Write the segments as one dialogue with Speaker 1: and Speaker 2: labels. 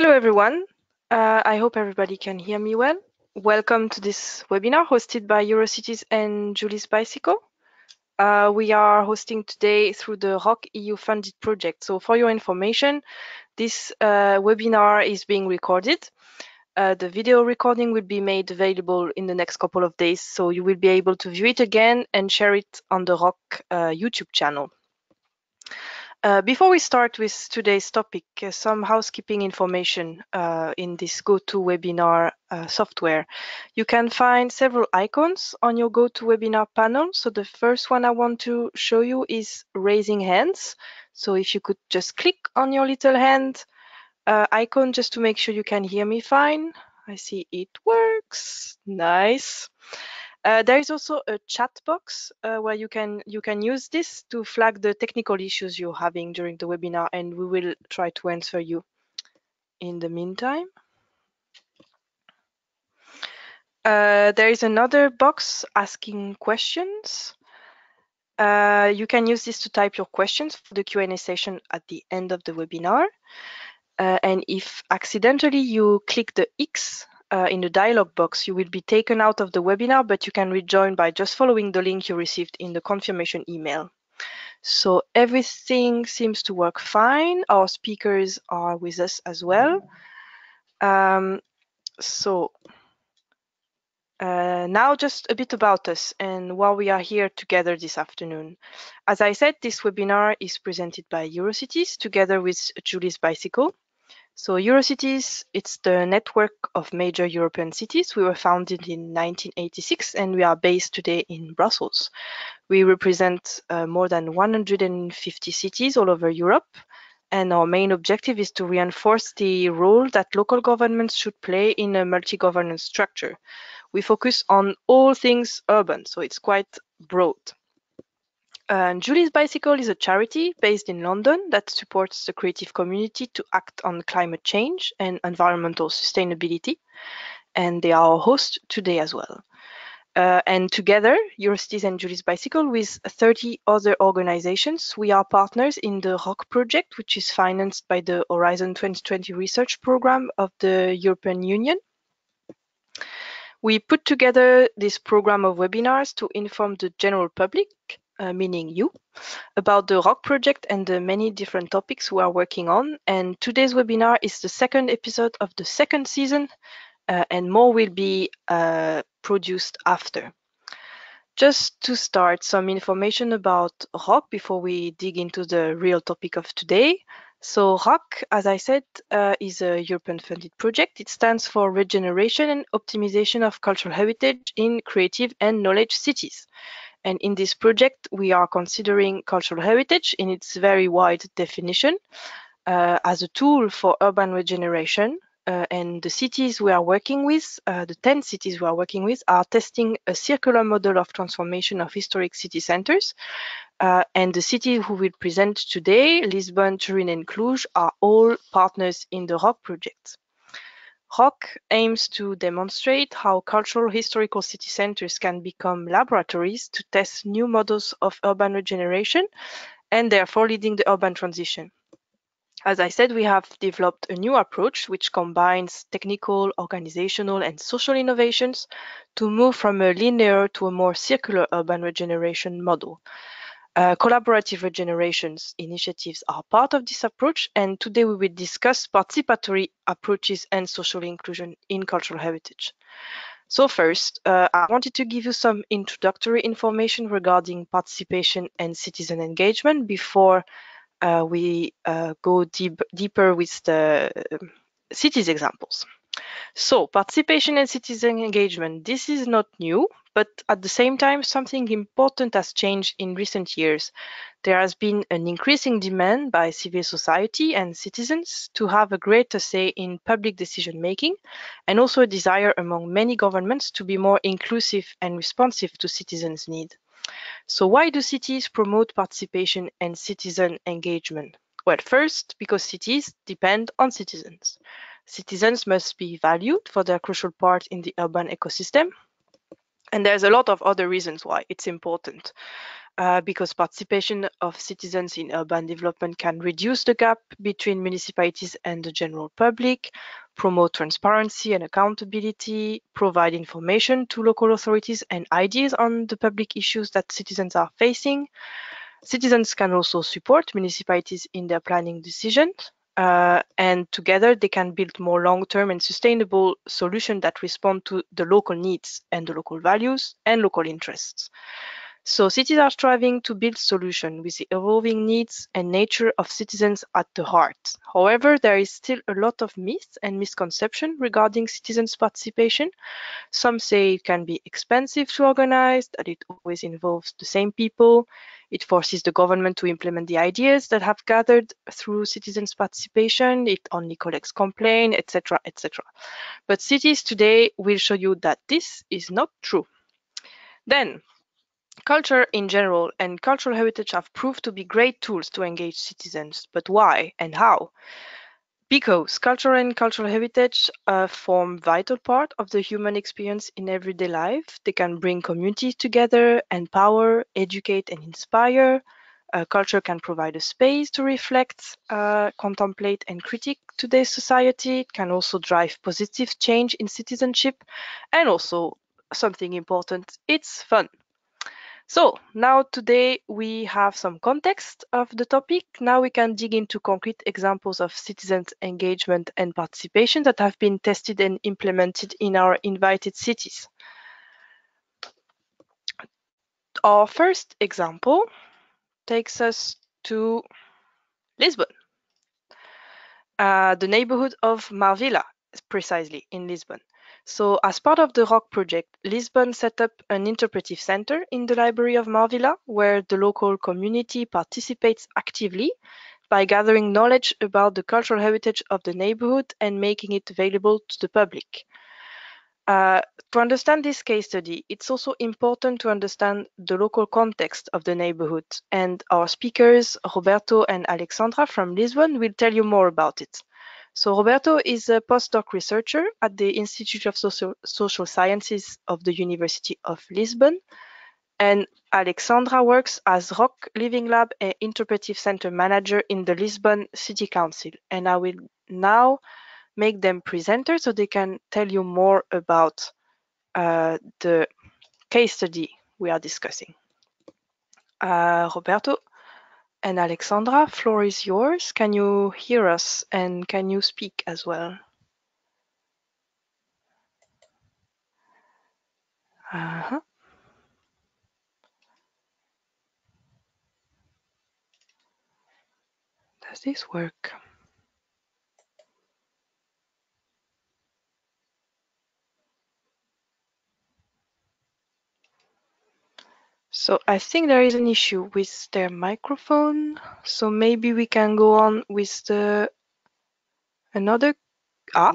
Speaker 1: Hello, everyone. Uh, I hope everybody can hear me well. Welcome to this webinar hosted by Eurocities and Julie's Bicycle. Uh, we are hosting today through the ROCK EU funded project. So for your information, this uh, webinar is being recorded. Uh, the video recording will be made available in the next couple of days, so you will be able to view it again and share it on the ROCK uh, YouTube channel. Uh, before we start with today's topic, uh, some housekeeping information uh, in this GoToWebinar uh, software. You can find several icons on your GoToWebinar panel. So the first one I want to show you is raising hands. So if you could just click on your little hand uh, icon just to make sure you can hear me fine. I see it works. Nice. Uh, there is also a chat box uh, where you can you can use this to flag the technical issues you're having during the webinar, and we will try to answer you in the meantime. Uh, there is another box asking questions. Uh, you can use this to type your questions for the Q&A session at the end of the webinar. Uh, and if accidentally you click the X uh, in the dialog box, you will be taken out of the webinar, but you can rejoin by just following the link you received in the confirmation email. So everything seems to work fine. Our speakers are with us as well. Um, so uh, now just a bit about us and why we are here together this afternoon. As I said, this webinar is presented by Eurocities together with Julie's Bicycle. So Eurocities, it's the network of major European cities. We were founded in 1986 and we are based today in Brussels. We represent uh, more than 150 cities all over Europe. And our main objective is to reinforce the role that local governments should play in a multi-governance structure. We focus on all things urban, so it's quite broad. And Julie's Bicycle is a charity based in London that supports the creative community to act on climate change and environmental sustainability. And they are our host today as well. Uh, and together, Eurocities and Julie's Bicycle, with 30 other organizations, we are partners in the ROCK project, which is financed by the Horizon 2020 research program of the European Union. We put together this program of webinars to inform the general public uh, meaning you, about the ROCK project and the many different topics we are working on. And today's webinar is the second episode of the second season, uh, and more will be uh, produced after. Just to start, some information about ROCK before we dig into the real topic of today. So ROCK, as I said, uh, is a European funded project. It stands for Regeneration and Optimization of Cultural Heritage in Creative and Knowledge Cities. And in this project, we are considering cultural heritage in its very wide definition uh, as a tool for urban regeneration. Uh, and the cities we are working with, uh, the 10 cities we are working with, are testing a circular model of transformation of historic city centers. Uh, and the cities who will present today, Lisbon, Turin, and Cluj, are all partners in the ROCK project. ROCK aims to demonstrate how cultural historical city centers can become laboratories to test new models of urban regeneration and therefore leading the urban transition. As I said, we have developed a new approach which combines technical, organizational, and social innovations to move from a linear to a more circular urban regeneration model. Uh, collaborative regenerations initiatives are part of this approach, and today we will discuss participatory approaches and social inclusion in cultural heritage. So first, uh, I wanted to give you some introductory information regarding participation and citizen engagement before uh, we uh, go deep, deeper with the um, cities examples. So participation and citizen engagement, this is not new, but at the same time, something important has changed in recent years. There has been an increasing demand by civil society and citizens to have a greater say in public decision making, and also a desire among many governments to be more inclusive and responsive to citizens' needs. So why do cities promote participation and citizen engagement? Well, first, because cities depend on citizens. Citizens must be valued for their crucial part in the urban ecosystem. And there's a lot of other reasons why it's important. uh, because participation of citizens in urban development can reduce the gap between municipalities and the general public, promote transparency and accountability, provide information to local authorities and ideas on the public issues that citizens are facing. Citizens can also support municipalities in their planning decisions, uh, and together they can build more long-term and sustainable solutions that respond to the local needs and the local values and local interests. So cities are striving to build solutions with the evolving needs and nature of citizens at the heart. However, there is still a lot of myths and misconception regarding citizens' participation. Some say it can be expensive to organize, that it always involves the same people. It forces the government to implement the ideas that have gathered through citizens' participation. It only collects complaints, etc., etc. But cities today will show you that this is not true. Then, Culture in general and cultural heritage have proved to be great tools to engage citizens, but why and how? Because culture and cultural heritage uh, form vital part of the human experience in everyday life. They can bring communities together, empower, educate, and inspire. Uh, culture can provide a space to reflect, uh, contemplate, and critique today's society. It can also drive positive change in citizenship, and also something important, it's fun. So now today we have some context of the topic. Now we can dig into concrete examples of citizens engagement and participation that have been tested and implemented in our invited cities. Our first example takes us to Lisbon, uh, the neighborhood of Marvila, precisely in Lisbon. So as part of the ROCK project, Lisbon set up an interpretive center in the library of Marvila, where the local community participates actively by gathering knowledge about the cultural heritage of the neighborhood and making it available to the public. Uh, to understand this case study, it's also important to understand the local context of the neighborhood, and our speakers, Roberto and Alexandra from Lisbon, will tell you more about it. So Roberto is a postdoc researcher at the Institute of Social, Social Sciences of the University of Lisbon. And Alexandra works as Rock Living Lab and Interpretive Center Manager in the Lisbon City Council. And I will now make them presenters so they can tell you more about uh, the case study we are discussing. Uh, Roberto, and Alexandra, floor is yours. Can you hear us and can you speak as well? Uh -huh. Does this work? So I think there is an issue with their microphone. So maybe we can go on with the another. Ah,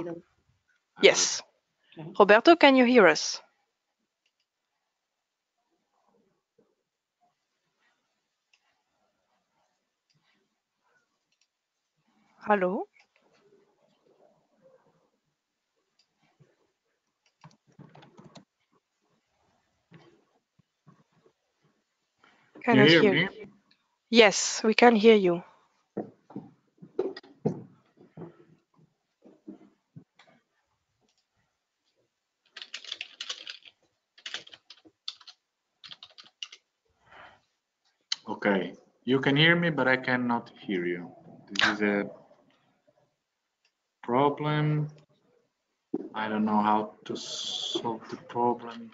Speaker 1: yes. Okay. Roberto, can you hear us? Hello?
Speaker 2: Can you hear, hear me?
Speaker 1: Yes, we can hear you.
Speaker 2: Okay, you can hear me, but I cannot hear you. This is a problem. I don't know how to solve the problem.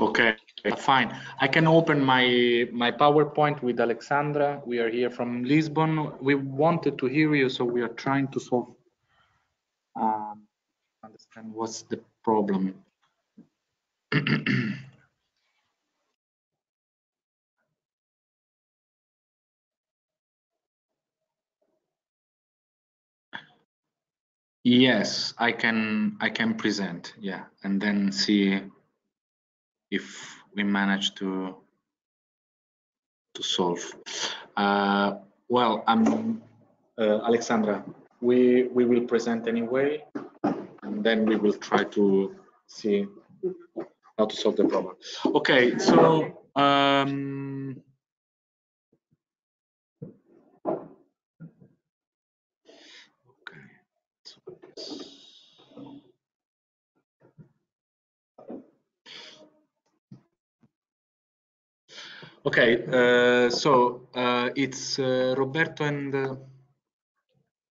Speaker 2: Okay, fine. I can open my my PowerPoint with Alexandra. We are here from Lisbon. We wanted to hear you, so we are trying to solve, um, understand what's the problem. yes, I can I can present, yeah, and then see if we manage to to solve. Uh, well, um, uh, Alexandra, we we will present anyway, and then we will try to see how to solve the problem. Okay, so um, Okay, uh, so uh, it's uh, Roberto and uh,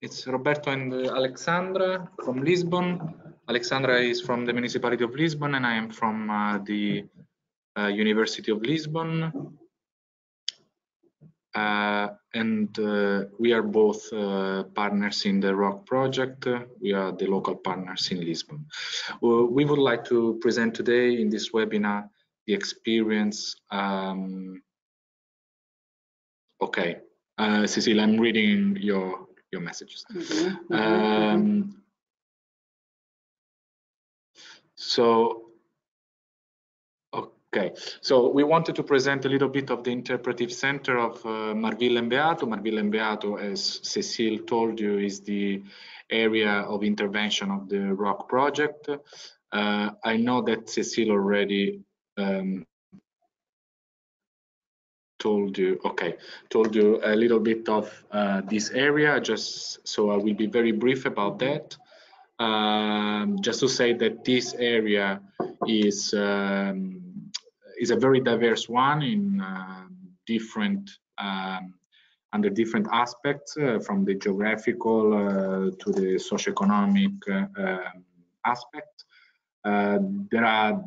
Speaker 2: it's Roberto and uh, Alexandra from Lisbon. Alexandra is from the municipality of Lisbon, and I am from uh, the University of Lisbon. and we are both partners in the ROCK project. We are the local partners in Lisbon. we would like to present today in this webinar the experience um, Okay, uh, Cecile, I'm reading your your messages. Mm -hmm, mm -hmm, um, so, okay, so we wanted to present a little bit of the interpretive center of uh, Marvila and Beato. Marvila and Beato, as Cecile told you, is the area of intervention of the ROCK project. Uh, I know that Cecile already um, told you okay told you a little bit of uh, this area just so i will be very brief about that. Um, just to say that this area is um, is a very diverse one in uh, different um, under different aspects uh, from the geographical uh, to the socioeconomic uh, um, aspect. Uh, there are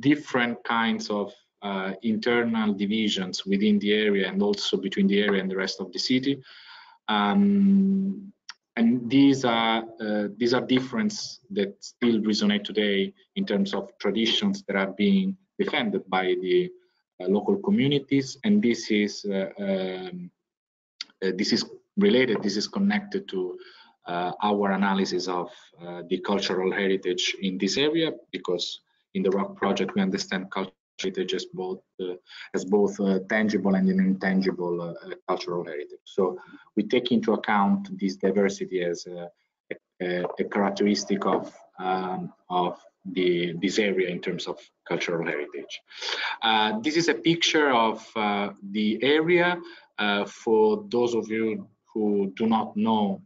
Speaker 2: different kinds of uh, internal divisions within the area and also between the area and the rest of the city. Um, and these are uh, these are differences that still resonate today in terms of traditions that are being defended by the uh, local communities and this is uh, um, uh, this is related this is connected to uh, our analysis of the cultural heritage in this area because in the rock project we understand culture heritage as both uh, as both uh, tangible and intangible uh, cultural heritage. So we take into account this diversity as a, a, a characteristic of um, of the this area in terms of cultural heritage. Uh, this is a picture of uh, the area. Uh, for those of you who do not know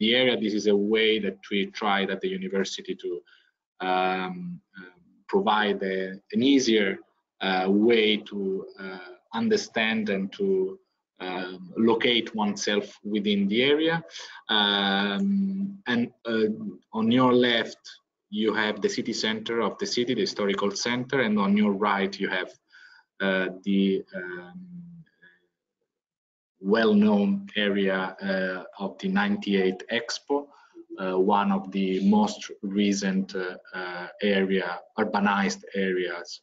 Speaker 2: the area, this is a way that we tried at the university to um, provide a, an easier uh, way to uh, understand and to um, locate oneself within the area. Um, and uh, on your left, you have the city center of the city, the historical center, and on your right, you have uh, the um, well-known area uh, of the 98 Expo, one of the most recent uh, uh, area, urbanized areas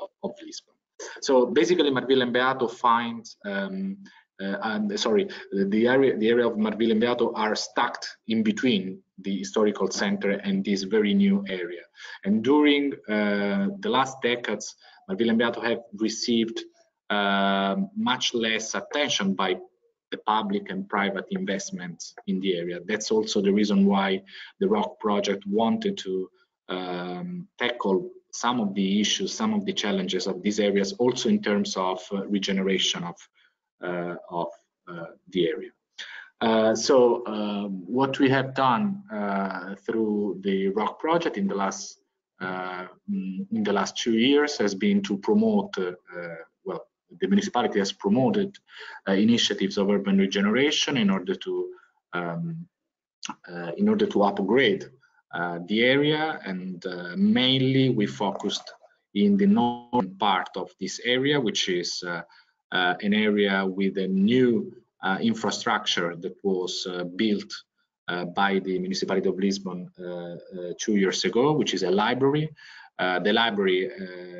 Speaker 2: of, of, Lisbon. So basically, Marvila and Beato finds, um, and sorry, the area, the area of Marvila and Beato are stacked in between the historical center and this very new area. And during uh, the last decades, Marvila and Beato have received uh, much less attention by the public and private investments in the area. That's also the reason why the ROCK project wanted to um, tackle some of the issues, some of the challenges of these areas, also in terms of uh, regeneration of, uh, of uh, the area. Uh, so um, what we have done uh, through the ROCK project in the last uh, in the last two years has been to promote the municipality has promoted uh, initiatives of urban regeneration in order to um, uh, in order to upgrade uh, the area. And uh, mainly we focused in the northern part of this area which is uh, uh, an area with a new infrastructure that was built by the municipality of Lisbon two years ago which is a library. The library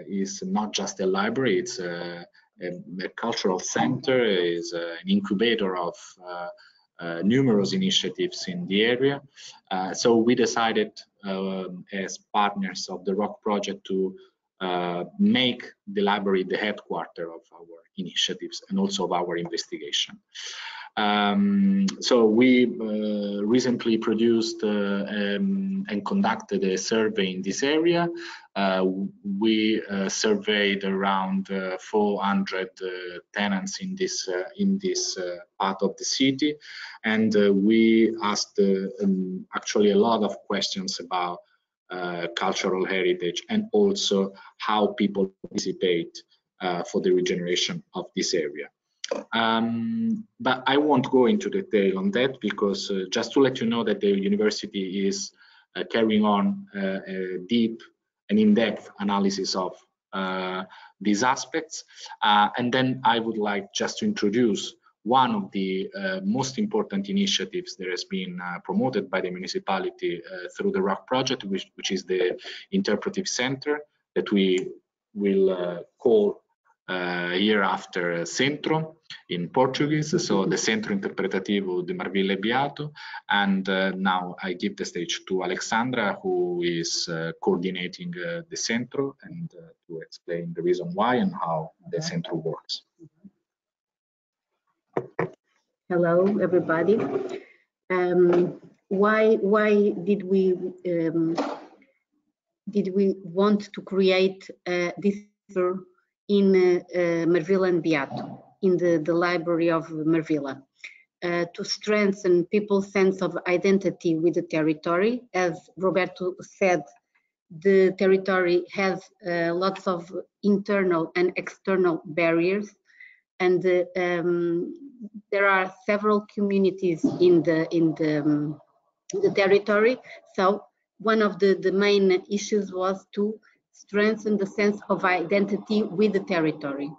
Speaker 2: is not just a library it's a a, cultural center, is uh, an incubator of uh, uh, numerous initiatives in the area. so we decided um, as partners of the ROCK project to uh, make the library the headquarter of our initiatives and also of our investigation. Um, so we uh, recently produced uh, um, and conducted a survey in this area. Uh, we uh, surveyed around uh, 400 uh, tenants in this in this part of the city, and we asked um, actually a lot of questions about cultural heritage and also how people participate for the regeneration of this area. Um, but I won't go into detail on that because uh, just to let you know that the university is uh, carrying on uh, a deep and in-depth analysis of uh, these aspects. Uh, and then I would like just to introduce one of the uh, most important initiatives that has been promoted by the municipality through the ROCK project, which, which, is the Interpretive Center that we will call uh, year after Centro in Portuguese, so the Centro Interpretativo de Marvila Beato. And uh, now I give the stage to Alexandra, who is uh, coordinating the Centro and to explain the reason why and how the Centro works.
Speaker 3: Hello, everybody. Um, why why did we um, did we want to create this in uh, Marvila and Beato, in the, the library of Marvila, uh, to strengthen people's sense of identity with the territory. As Roberto said, the territory has uh, lots of internal and external barriers, and uh, um, there are several communities in the in the, um, the territory. So one of the, the main issues was to strengthen the sense of identity with the territory,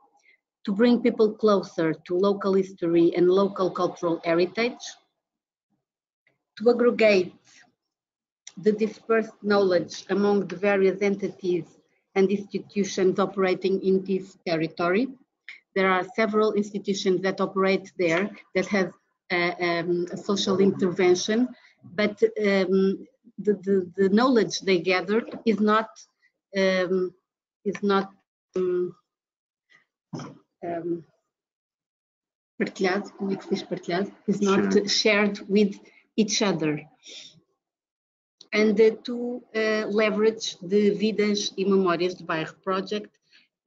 Speaker 3: to bring people closer to local history and local cultural heritage, to aggregate the dispersed knowledge among the various entities and institutions operating in this territory. There are several institutions that operate there that have uh, um, a social intervention, but um, the, the, the, knowledge they gathered is not um, is not um, um, partilhado, como é que se diz partilhado? Is not sure. shared with each other. And uh, to uh, leverage the Vidas e Memórias de Bairro project,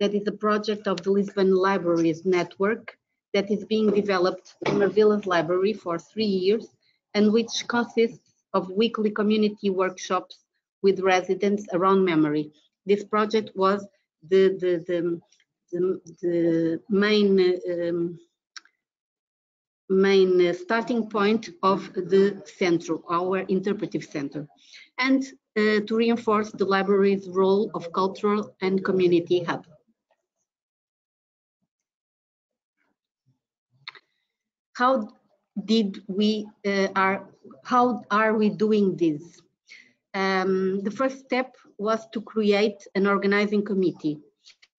Speaker 3: that is a project of the Lisbon Libraries Network that is being developed in Marvila's library for three years and which consists of weekly community workshops with residents around memory this project was the the the, the, the main um, main starting point of the center, our interpretive center, and uh, to reinforce the library's role of cultural and community hub. How did we uh, are how are we doing this? Um, the first step was to create an organizing committee,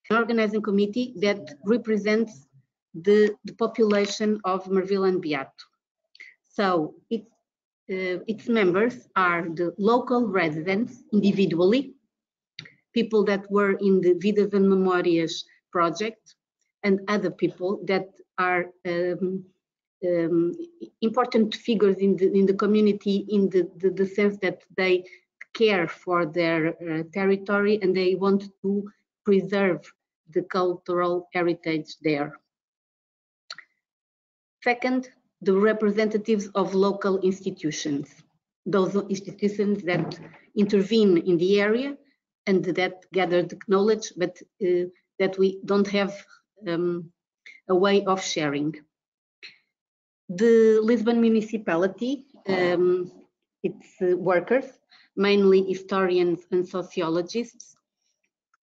Speaker 3: an organizing committee that represents the, the population of Marvila and Beato. So it, uh, its members are the local residents individually, people that were in the Vidas and Memórias project, and other people that are um, um, important figures in the in the community in the, the, the sense that they care for their uh, territory and they want to preserve the cultural heritage there. Second, the representatives of local institutions, those institutions that intervene in the area and that gather the knowledge, but uh, that we don't have um, a way of sharing. The Lisbon municipality, um, its uh, workers, mainly historians and sociologists,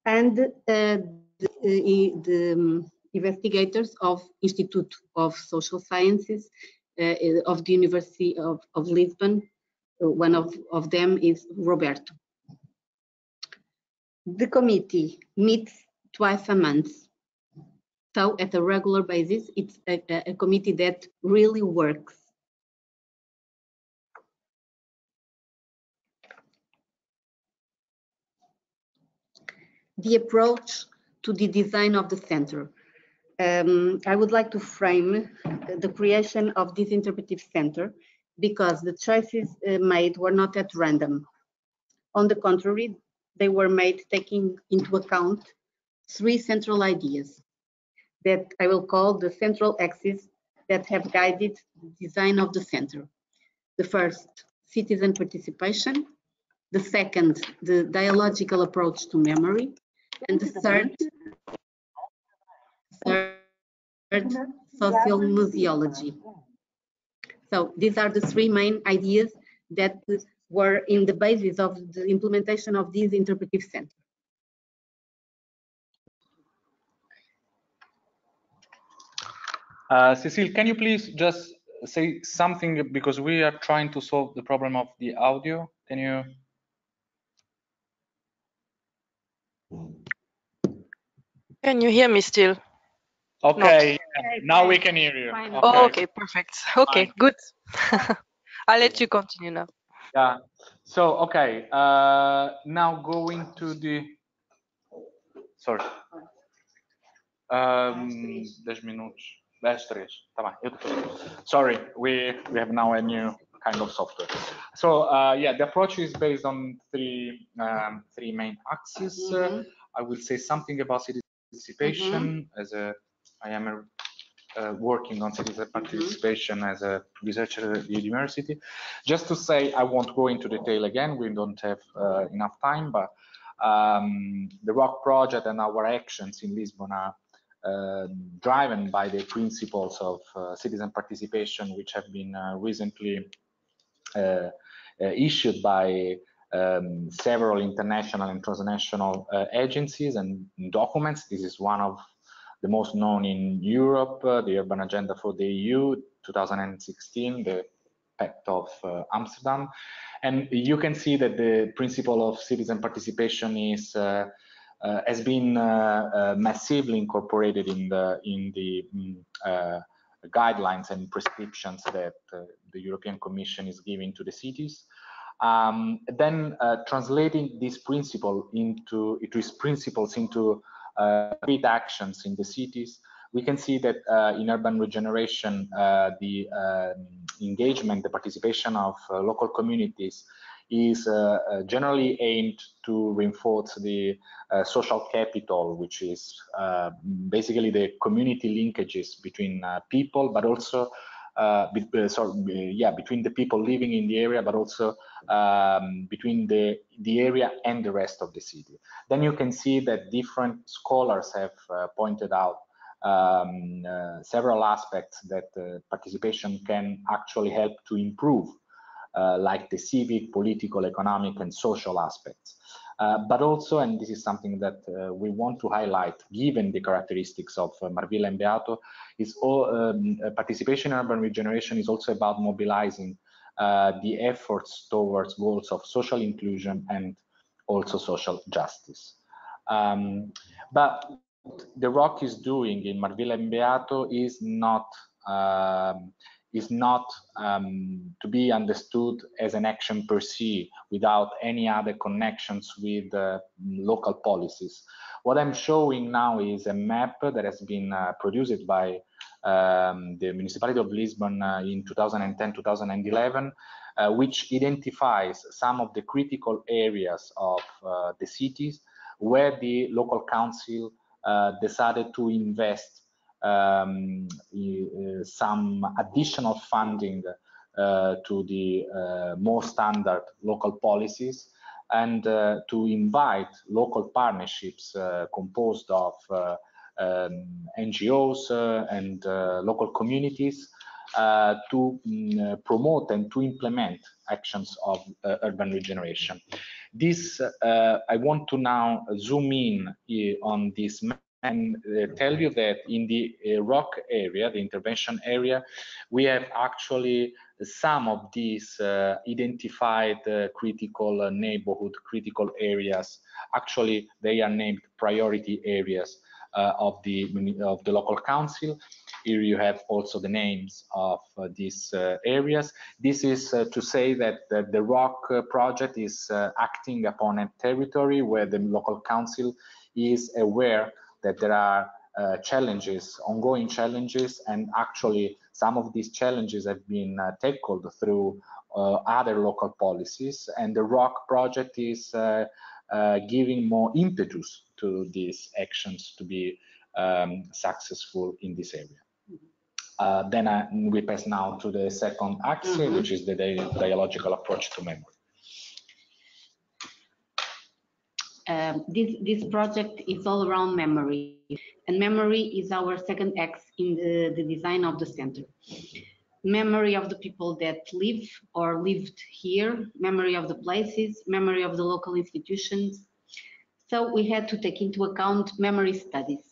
Speaker 3: and uh, the, uh, the um, investigators of Institute of Social Sciences uh, of the University of, of Lisbon. one of, of them is Roberto. The committee meets twice a month. So at a regular basis, it's a, a committee that really works the approach to the design of the center. Um, I would like to frame the creation of this interpretive center because the choices uh, made were not at random. On the contrary, they were made taking into account three central ideas that I will call the central axes that have guided the design of the center. The first, citizen participation. The second, the dialogical approach to memory. And the third, third social museology. So these are the three main ideas that were in the basis of the implementation of this interpretive center.
Speaker 2: Uh, Cecile, can you please just say something because we are trying to solve the problem of the audio. Can you?
Speaker 1: Can you hear me still?
Speaker 2: Okay, now we can hear you. Okay.
Speaker 1: Oh, okay, perfect. Okay,
Speaker 2: Fine.
Speaker 1: good. I'll let you continue now.
Speaker 2: Yeah. So, okay, uh, now going to the, sorry. Um, 10 minutos. 10, 3. Tá bem, eu. Sorry, we, we have now a new kind of software. So, uh, yeah, the approach is based on three, um, three main axes. Uh,
Speaker 3: Mhm.
Speaker 2: I will say something about citizen participation as a, I am a, uh, working on citizen participation as a researcher at the university. Just to say, I won't go into detail again, we don't have uh, enough time, but um, the ROCK project and our actions in Lisbon are uh, driven by the principles of uh, citizen participation, which have been uh, recently uh, uh, issued by um, several international and transnational uh, agencies and documents. This is one of the most known in Europe, uh, the Urban Agenda for the EU 2016, the Pact of uh, Amsterdam. And you can see that the principle of citizen participation is uh, uh, has been uh, massively incorporated in the in the mm, guidelines and prescriptions that the European Commission is giving to the cities. Um, then uh, translating this principle into these principles into uh, concrete actions in the cities, we can see that uh, in urban regeneration, uh, the um, engagement, the participation of uh, local communities is uh, uh, generally aimed to reinforce the uh, social capital, which is uh, basically the community linkages between uh, people, but also uh, be, uh, uh, yeah, between the people living in the area, but also um, between the the area and the rest of the city. Then you can see that different scholars have uh, pointed out um, uh, several aspects that participation can actually help to improve, like the civic, political, economic, and social aspects. Uh, but also, and this is something that uh, we want to highlight, given the characteristics of uh, Marvila and Beato, is all, um, participation in urban regeneration is also about mobilizing the efforts towards goals of social inclusion and also social justice. Um, but the ROCK is doing in Marvila and Beato is not um, is not um, to be understood as an action per se without any other connections with uh, local policies. What I'm showing now is a map that has been uh, produced by um, the municipality of Lisbon uh, in 2010-2011, uh, which identifies some of the critical areas of uh, the cities where the local council uh, decided to invest um, uh, some additional funding uh, to the uh, more standard local policies and to invite local partnerships composed of um, NGOs and local communities uh, to mm, promote and to implement actions of uh, urban regeneration. This, uh, I want to now zoom in on this and uh, tell you that in the uh, rock area, the intervention area, we have actually some of these uh, identified uh, critical uh, neighborhood, critical areas. Actually, they are named priority areas uh, of the of the local council. Here you have also the names of these areas. This is to say that the, the ROCK uh, project is acting upon a territory where the local council is aware that there are uh, challenges, ongoing challenges, and actually some of these challenges have been uh, tackled through uh, other local policies, and the ROCK project is uh, uh, giving more impetus to these actions to be um, successful in this area. Uh, then I, we pass now to the second axis, mm -hmm. which is the dialogical approach to memory.
Speaker 3: Um, this, this project is all around memory, and memory is our second X in the, the design of the center. Memory of the people that live or lived here, memory of the places, memory of the local institutions. So we had to take into account memory studies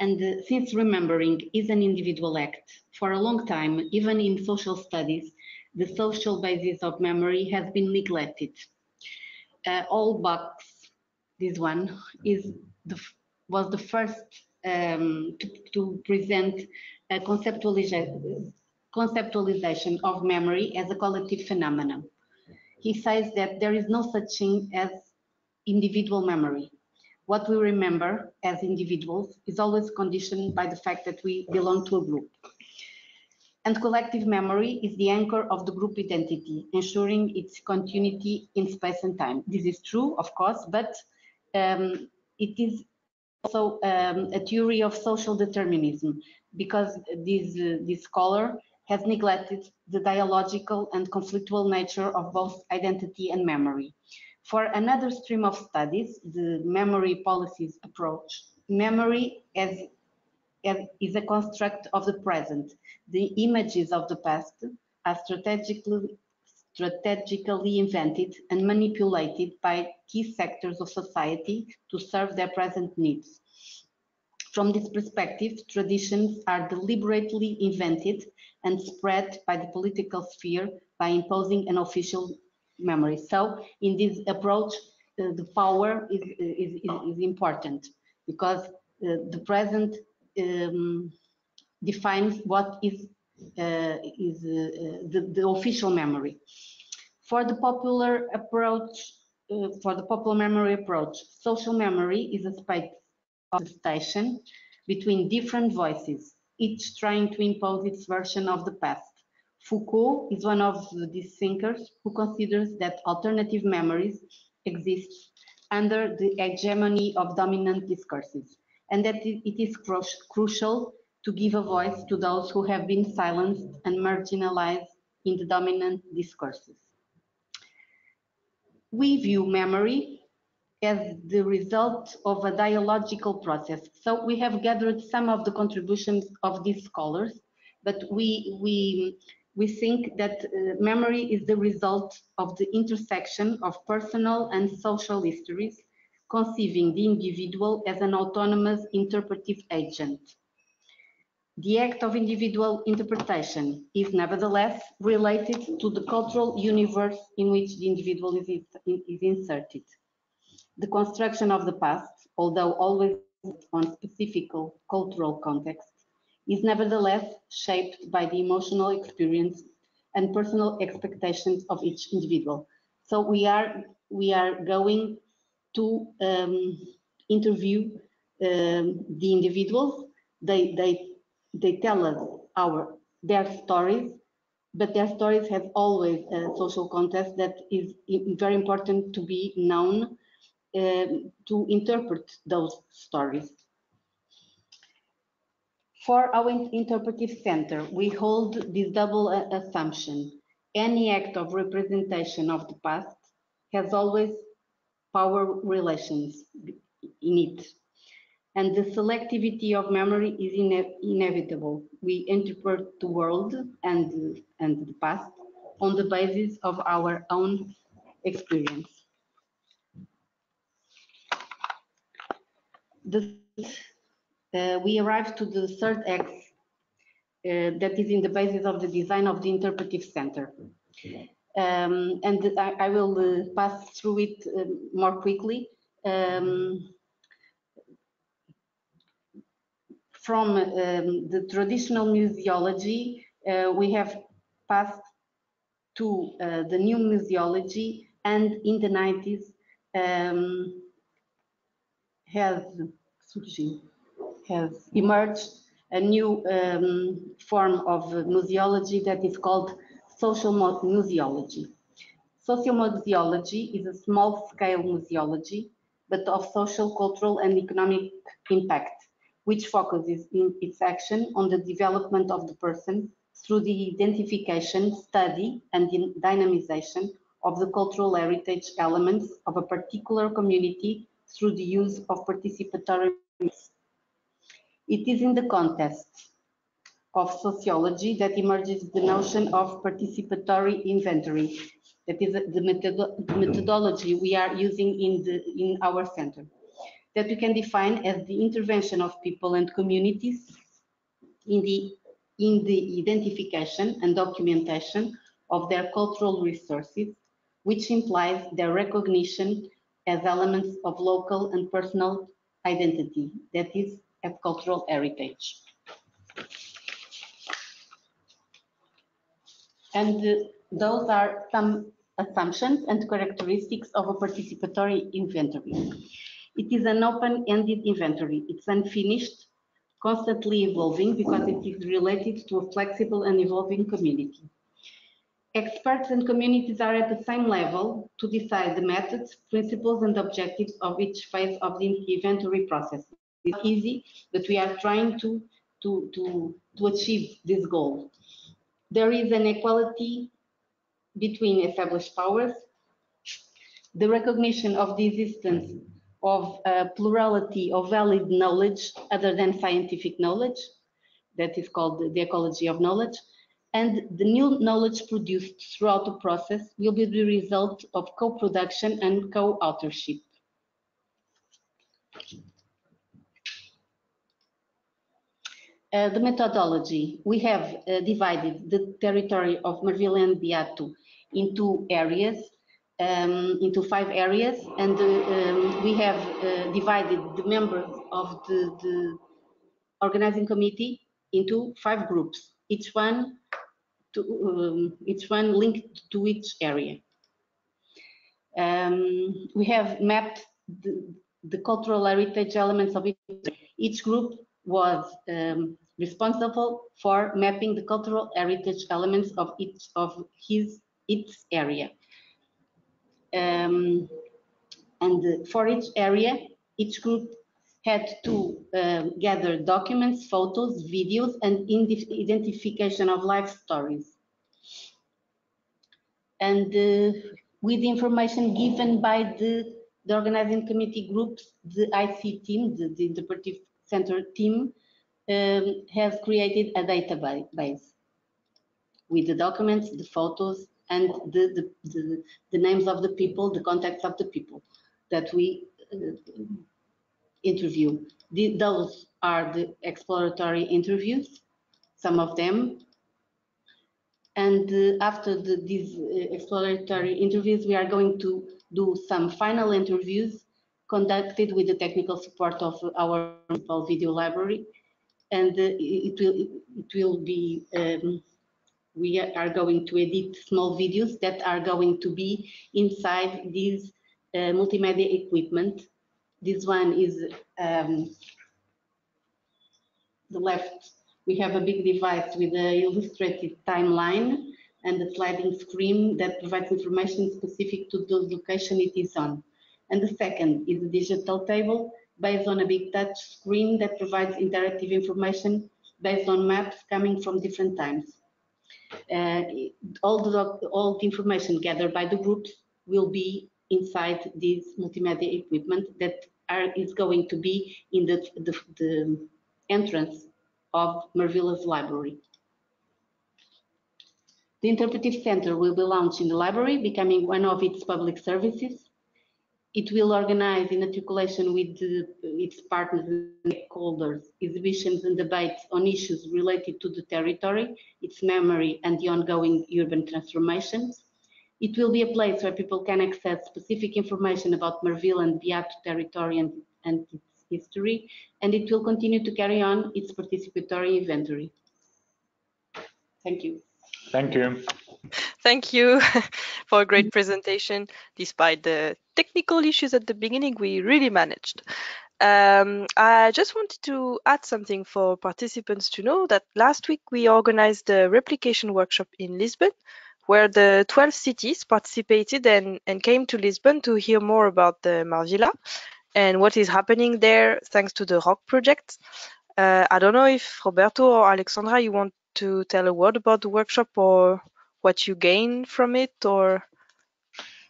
Speaker 3: and uh, since remembering is an individual act, for a long time, even in social studies, the social basis of memory has been neglected. Uh, Halbwachs, this one, is the, was the first um, to, to, present a conceptualization of memory as a collective phenomenon. He says that there is no such thing as individual memory what we remember as individuals is always conditioned by the fact that we belong to a group. And collective memory is the anchor of the group identity, ensuring its continuity in space and time. This is true, of course, but um, it is also um, a theory of social determinism because this, uh, this scholar has neglected the dialogical and conflictual nature of both identity and memory. For another stream of studies, the memory policies approach, memory as, as is a construct of the present. The images of the past are strategically strategically invented and manipulated by key sectors of society to serve their present needs. From this perspective, traditions are deliberately invented and spread by the political sphere by imposing an official memory. So in this approach, uh, the power is, is, is, important because uh, the present um, defines what is, uh, is uh, the, the official memory. For the popular approach, uh, for the popular memory approach, social memory is a space of station between different voices, each trying to impose its version of the past. Foucault is one of these thinkers who considers that alternative memories exist under the hegemony of dominant discourses, and that it is cru crucial to give a voice to those who have been silenced and marginalized in the dominant discourses. We view memory as the result of a dialogical process. So we have gathered some of the contributions of these scholars, but we, we we think that uh, memory is the result of the intersection of personal and social histories, conceiving the individual as an autonomous interpretive agent. The act of individual interpretation is nevertheless related to the cultural universe in which the individual is, is inserted. The construction of the past, although always on specific cultural context, is nevertheless shaped by the emotional experience and personal expectations of each individual. So we are we are going to um, interview um, the individuals. They they they tell us our their stories, but their stories have always a social context that is very important to be known uh, to interpret those stories. For our interpretive center, we hold this double assumption. Any act of representation of the past has always power relations in it. And the selectivity of memory is ine inevitable. We interpret the world and, and the past on the basis of our own experience. The uh, we arrive to the third X uh, that is in the basis of the design of the interpretive center. Um, and I, I will uh, pass through it um, more quickly. Um, from um, the traditional museology, uh, we have passed to uh, the new museology, and in the 90s, um, has has emerged a new um, form of museology that is called social museology. Social museology is a small-scale museology, but of social, cultural, and economic impact, which focuses in its action on the development of the person through the identification, study, and dynamization of the cultural heritage elements of a particular community through the use of participatory means. It is in the context of sociology that emerges the notion of participatory inventory. That is the, methodology we are using in, the, in our center. That we can define as the intervention of people and communities in the, in the identification and documentation of their cultural resources, which implies their recognition as elements of local and personal identity, that is, as cultural heritage. And those are some assumptions and characteristics of a participatory inventory. It is an open-ended inventory. It's unfinished, constantly evolving because it is related to a flexible and evolving community. Experts and communities are at the same level to decide the methods, principles, and objectives of each phase of the inventory process. It's easy, but we are trying to, to, to, to achieve this goal there is an equality between established powers, the recognition of the existence of a plurality of valid knowledge other than scientific knowledge, that is called the ecology of knowledge, and the new knowledge produced throughout the process will be the result of co-production and co-authorship. Uh, the methodology, we have uh, divided the territory of Marvila and Beato into areas, um, into five areas, and uh, um, we have uh, divided the members of the, the, organizing committee into five groups, each one to, um, each one linked to each area. Um, we have mapped the, the cultural heritage elements of each, each group was um, responsible for mapping the cultural heritage elements of each of his its area. Um, and for each area, each group had to uh, gather documents, photos, videos, and identification of life stories. And uh, with information given by the, the organizing committee groups, the IC team, the, the interpretive center team um, has created a database with the documents, the photos, and the, the, the, the names of the people, the contacts of the people that we uh, interview. The, those are the exploratory interviews, some of them. And uh, after the, these uh, exploratory interviews, we are going to do some final interviews conducted with the technical support of our video library. And uh, it will it will be um, we are going to edit small videos that are going to be inside this uh, multimedia equipment. This one is um, the left. We have a big device with an illustrated timeline and a sliding screen that provides information specific to the location it is on. And the second is a digital table based on a big touch screen that provides interactive information based on maps coming from different times. Uh, all, the, all the information gathered by the groups will be inside this multimedia equipment that are, is going to be in the, the, the entrance of Marvila's library. The Interpretive Center will be launched in the library, becoming one of its public services it will organize in articulation with the, its partners and stakeholders exhibitions and debates on issues related to the territory, its memory and the ongoing urban transformations. It will be a place where people can access specific information about Marvila and Beato territory and, and its history, and it will continue to carry on its participatory inventory. Thank you.
Speaker 2: Thank you.
Speaker 1: Thank you for a great presentation. Despite the technical issues at the beginning, we really managed. Um, I just wanted to add something for participants to know that last week we organized a replication workshop in Lisbon where the 12 cities participated and, and came to Lisbon to hear more about the Marvila and what is happening there thanks to the ROCK project. Uh, I don't know if Roberto or Alexandra, you want to tell a word about the workshop or what you gain from it or?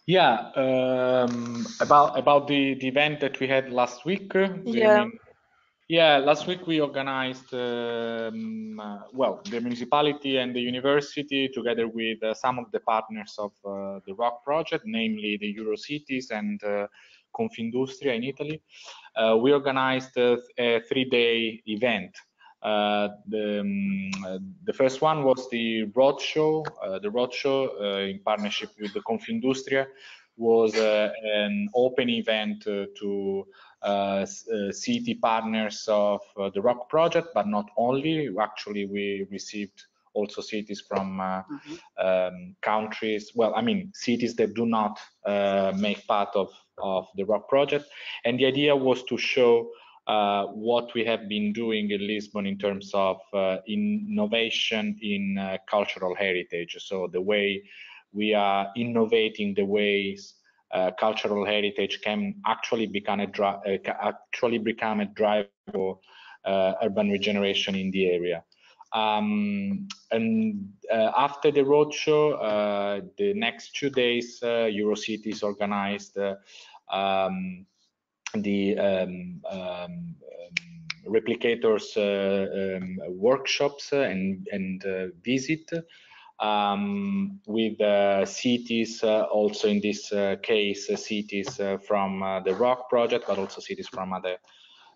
Speaker 2: Yeah um, about about the, the event that we had last week
Speaker 1: yeah.
Speaker 2: yeah last week we organized um, uh, well the municipality and the university together with uh, some of the partners of uh, the rock project namely the eurocities and uh, confindustria in italy. Uh, we organized a three-day event. uh, the, um, the first one was the roadshow. Uh, the roadshow, uh, in partnership with the Confindustria, was uh, an open event uh, to uh, city partners of the ROCK project, but not only. Actually, we received also cities from mm -hmm. um, countries, well, I mean, cities that do not make part of, of the ROCK project. And the idea was to show uh, what we have been doing in Lisbon in terms of uh, innovation in uh, cultural heritage. So the way we are innovating the ways uh, cultural heritage can actually become a uh, actually become a driver for urban regeneration in the area. Um, and after the roadshow, the next two days, Eurocities organized um, the um, um, um replicators uh, um, workshops and, and uh, visit um, with uh, cities, uh, also in this uh, case, uh, cities from the rock project, but also cities from other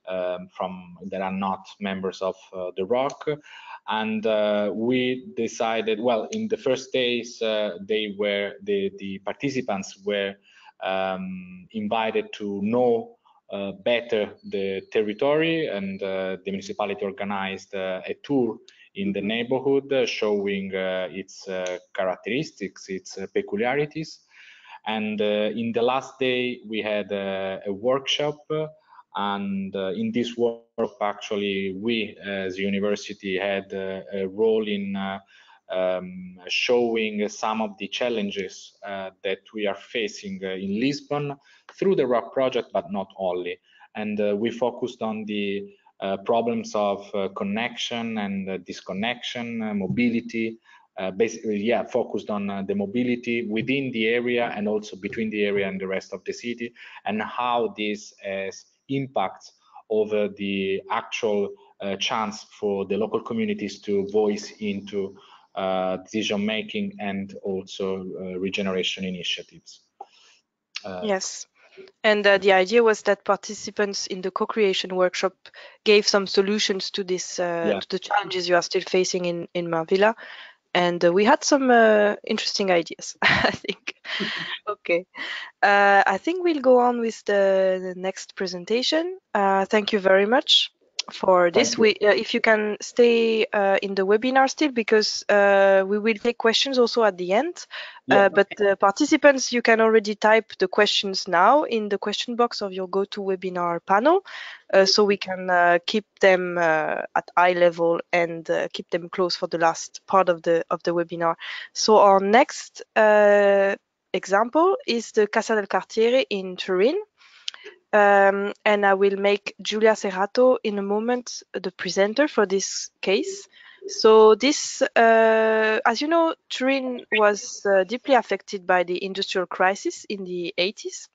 Speaker 2: um, from that are not members of the rock. And we decided, well, in the first days, they were the the participants were um, invited to know uh, better the territory and uh, the municipality organized uh, a tour in the neighborhood showing its characteristics, its peculiarities. And in the last day, we had a workshop and uh, in this workshop actually we as university had uh, a role in uh, um, showing some of the challenges that we are facing in Lisbon through the ROCK project, but not only. And uh, we focused on the uh, problems of uh, connection and disconnection, mobility, uh, basically, yeah, focused on uh, the mobility within the area and also between the area and the rest of the city, and how this impacts over the actual uh, chance for the local communities to voice into decision making and also regeneration initiatives.
Speaker 1: yes. And uh, the idea was that participants in the co-creation workshop gave some solutions to this uh, yeah. to the challenges you are still facing in in Marvila, and uh, we had some uh, interesting ideas. I think. okay, uh, I think we'll go on with the, the next presentation. Uh, thank you very much for this. We, uh, if you can stay uh, in the webinar still, because uh, we will take questions also at the end. Yeah. Uh, but the participants, you can already type the questions now in the question box of your GoToWebinar panel, uh, so we can uh, keep them at eye level and keep them close for the last part of the of the webinar. So our next example is the Casa del Quartiere in Turin. Um, and I will make Giulia Cerrato in a moment the presenter for this case. So this, uh, as you know, Turin was uh, deeply affected by the industrial crisis in the 80s,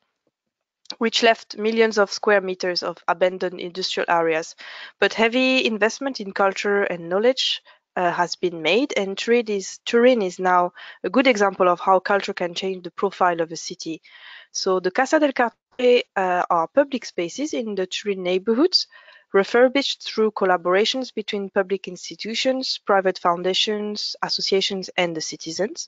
Speaker 1: which left millions of square meters of abandoned industrial areas. But heavy investment in culture and knowledge uh, has been made, and Turin is, Turin is now a good example of how culture can change the profile of a city. So the Casa del Uh, are public spaces in the Turin neighborhoods, refurbished through collaborations between public institutions, private foundations, associations, and the citizens.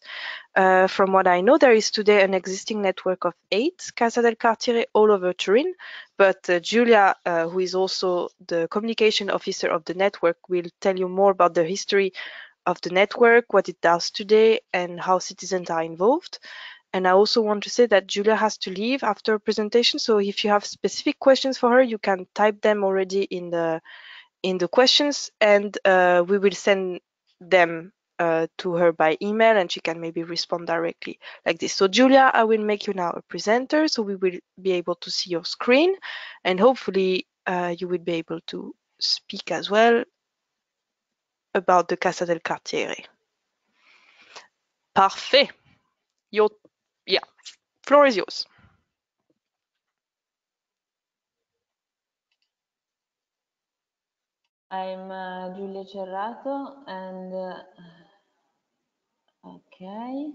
Speaker 1: Uh, from what I know, there is today an existing network of eight Casa del Quartiere all over Turin, but uh, Giulia, uh, who is also the communication officer of the network, will tell you more about the history of the network, what it does today, and how citizens are involved. And I also want to say that Julia has to leave after presentation. So if you have specific questions for her, you can type them already in the in the questions and uh, we will send them uh, to her by email and she can maybe respond directly like this. So Julia, I will make you now a presenter so we will be able to see your screen and hopefully uh, you will be able to speak as well about the Casa del Quartiere. Parfait. Your, floor is yours.
Speaker 4: I'm uh, Giulia Cerrato and uh, okay.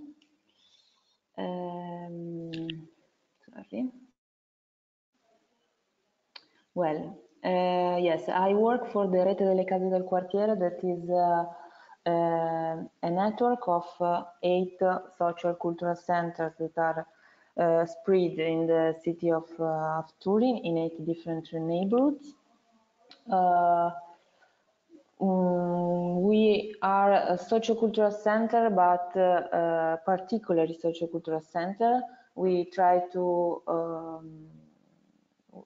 Speaker 4: Um, sorry. Well, uh, yes, I work for the Rete delle Case del Quartiere that is uh, uh, a network of uh, eight social cultural centers that are spread in the city of, uh, of Turin in eight different neighborhoods. Mm, we are a sociocultural center, but uh, uh, particularly sociocultural center. We try to, um,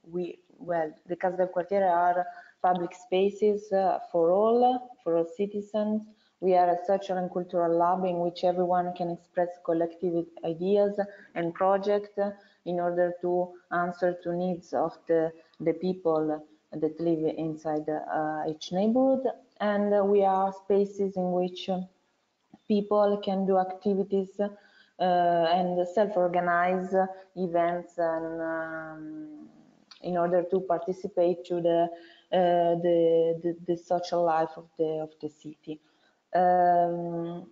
Speaker 4: we well, the Casa del Quartiere are public spaces uh, for all, for all citizens. We are a social and cultural lab in which everyone can express collective ideas and projects in order to answer to needs of the, the people that live inside uh, each neighborhood. And we are spaces in which people can do activities uh, and self-organize events and um, in order to participate to the, uh, the, the, the, social life of the, of the city. Um,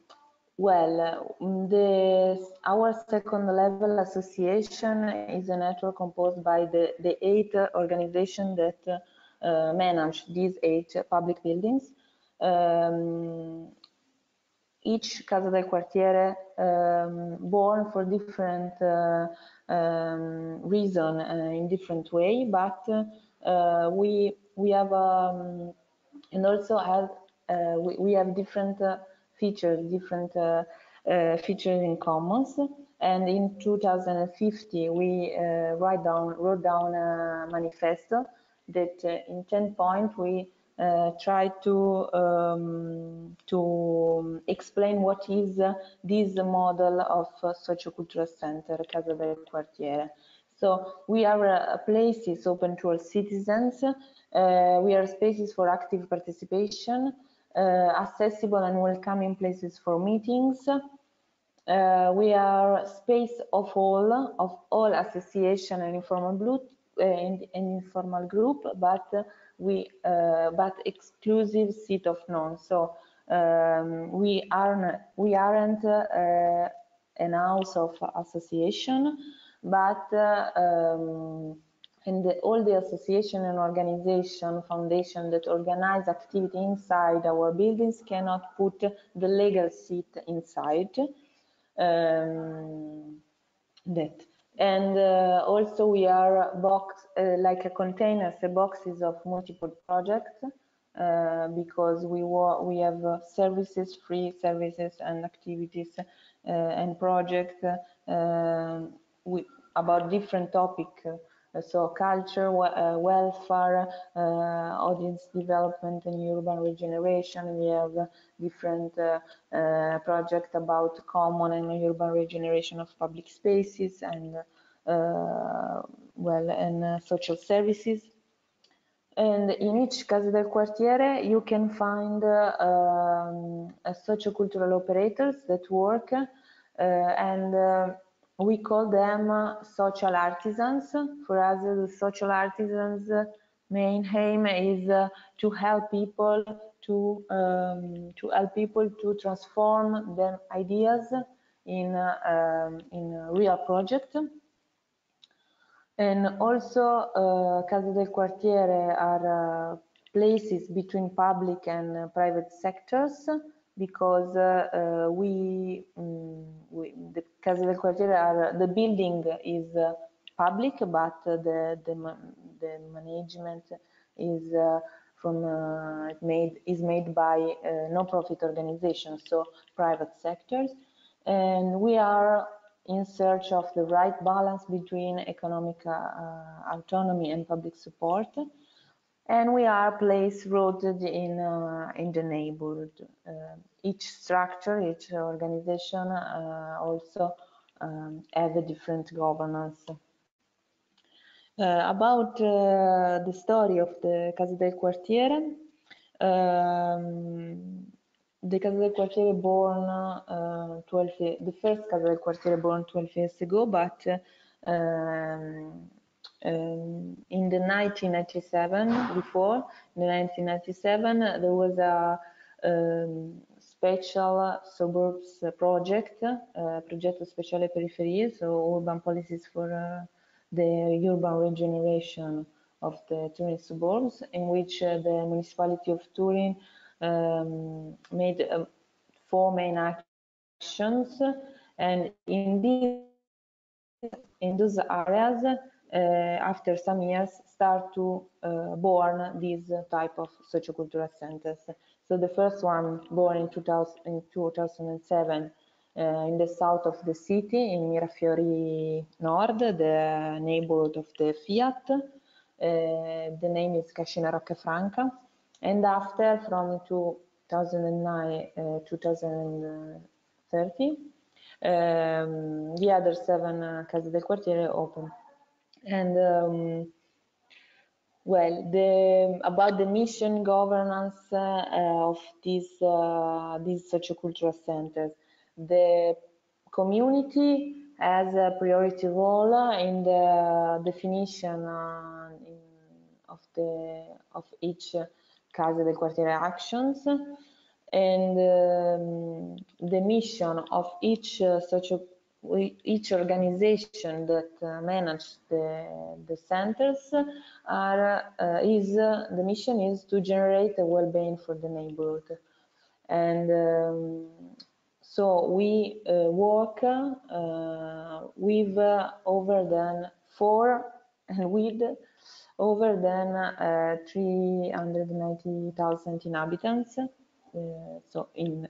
Speaker 4: well, the, our second level association is a network composed by the, the eight organizations that uh, manage these eight public buildings. Um, each Casa del Quartiere um, born for different uh, um, reason uh, in different way, but uh, we we have um, and also have we, we have different uh, features, different uh, features in commons. And in 2050, we write down wrote down a manifesto that in 10 points we uh, try to um, to explain what is uh, this model of uh, sociocultural center Casa del Quartiere. So we are places open to all citizens. we are spaces for active participation, accessible and welcoming places for meetings. Uh, we are space of all of all association and informal group uh, and, and informal group, but we uh, but exclusive seat of none. So um, we aren't we aren't uh, an house of association, but uh, um, and the, all the association and organization foundation that organize activity inside our buildings cannot put the legal seat inside um, that and uh, also we are box uh, like a containers, the boxes of multiple projects uh, because we we have uh, services, free services and activities uh, and projects uh, about different topics. So culture, welfare, audience development and urban regeneration. We have different projects about common and urban regeneration of public spaces and well and social services and in each Casa del Quartiere, you can find uh, um, sociocultural operators that work, uh, and uh, we call them social artisans. For us, the social artisans' main aim is uh, to help people to um, to help people to transform their ideas in uh, um, in a real project. And also, uh, Casa del Quartiere are uh, places between public and uh, private sectors because uh, uh, we, um, we, the Casa del Quartiere are, the building is uh, public, but the, the, the management is from made is made by non-profit organizations, so private sectors, and we are in search of the right balance between economic autonomy and public support and we are place rooted in uh, in the neighborhood. Uh, each structure, each organization uh, also um, have a different governance. about the story of the Casa del Quartiere, um, the Casa del Quartiere born uh, 12, the first Casa del Quartiere born 12 years ago, but um, um, in the 1997, before the 1997, there was a um, special suburbs project, uh, Progetto Speciale Periferie, so urban policies for uh, the urban regeneration of the Turin suburbs, in which uh, the municipality of Turin um, made uh, four main actions, and in these in those areas, after some years start to uh, born these type of sociocultural centers. So the first one born in, 2000, in 2007 uh, in the south of the city in Mirafiori Nord, the neighborhood of the Fiat. Uh, the name is Cascina Roccafranca. And after, from 2009 uh, 2030, um, the other seven uh, Case del Quartiere open and um, well the about the mission governance uh, of these uh, these sociocultural centers. The community has a priority role in the definition uh, in, of the of each Casa del Quartiere actions. And um, the mission of each uh, socio each organization that uh, manage the, the centers are, uh, is uh, the mission is to generate a well-being for the neighborhood. And um, so we uh, work uh, with uh, over than four and with over than 390,000 inhabitants. So in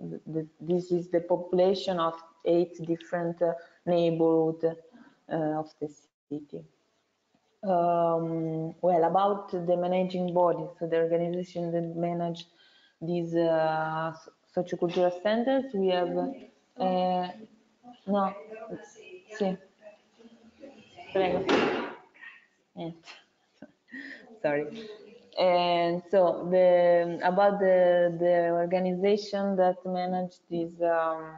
Speaker 4: the, this is the population of eight different uh, neighborhoods uh, of the city. Um, well, about the managing body, so the organization that manage these uh, sociocultural centers, we have, uh, no, sì. Prego. Sorry and so the about the the organization that manage these um,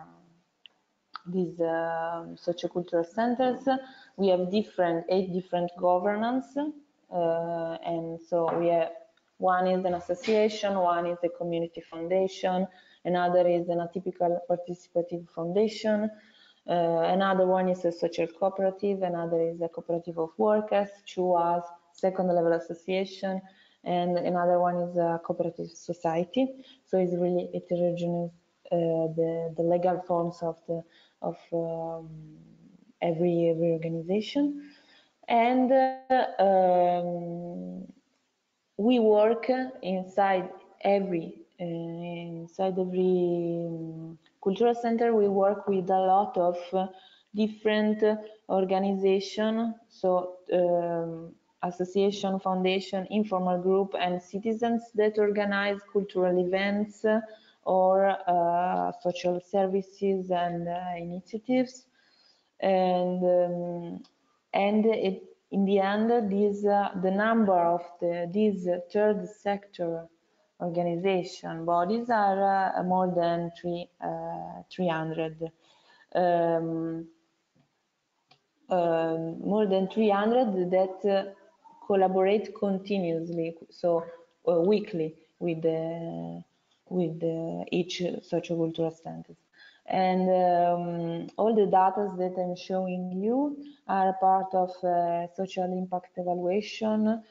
Speaker 4: these um, sociocultural centers we have different eight different governance uh, and so we have one is an association one is a community foundation another is an atypical participative foundation uh, another one is a social cooperative another is a cooperative of workers CHUAS second level association and another one is a cooperative society. So it's really heterogeneous, uh, the, the legal forms of the of um, every every organization, and uh, um, we work inside every uh, inside every um, cultural center. We work with a lot of uh, different organization. So um, association, foundation, informal group, and citizens that organize cultural events or uh, social services and uh, initiatives. And um, and it, in the end, these uh, the number of the these third sector organization bodies are uh, more than three, uh, 300. Um, um, more than 300 that uh, collaborate continuously, so uh, weekly with the, with the, each sociocultural centers. And um, all the data that I'm showing you are part of social impact evaluation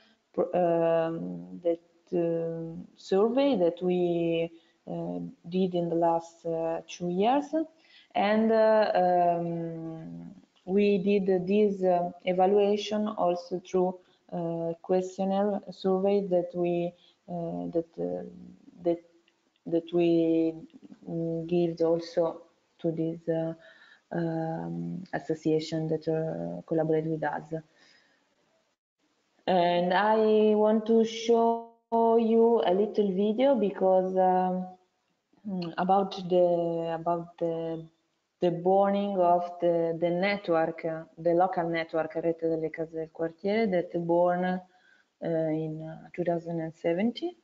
Speaker 4: um, that uh, survey that we uh, did in the last uh, two years. And uh, um, we did this uh, evaluation also through uh, questionnaire survey that we uh, that uh, that that we give also to these um, association that uh, collaborate with us. And I want to show you a little video because um, about the about the the burning of the, the network, the local network Rete delle Case del Quartiere that born uh, in 2017.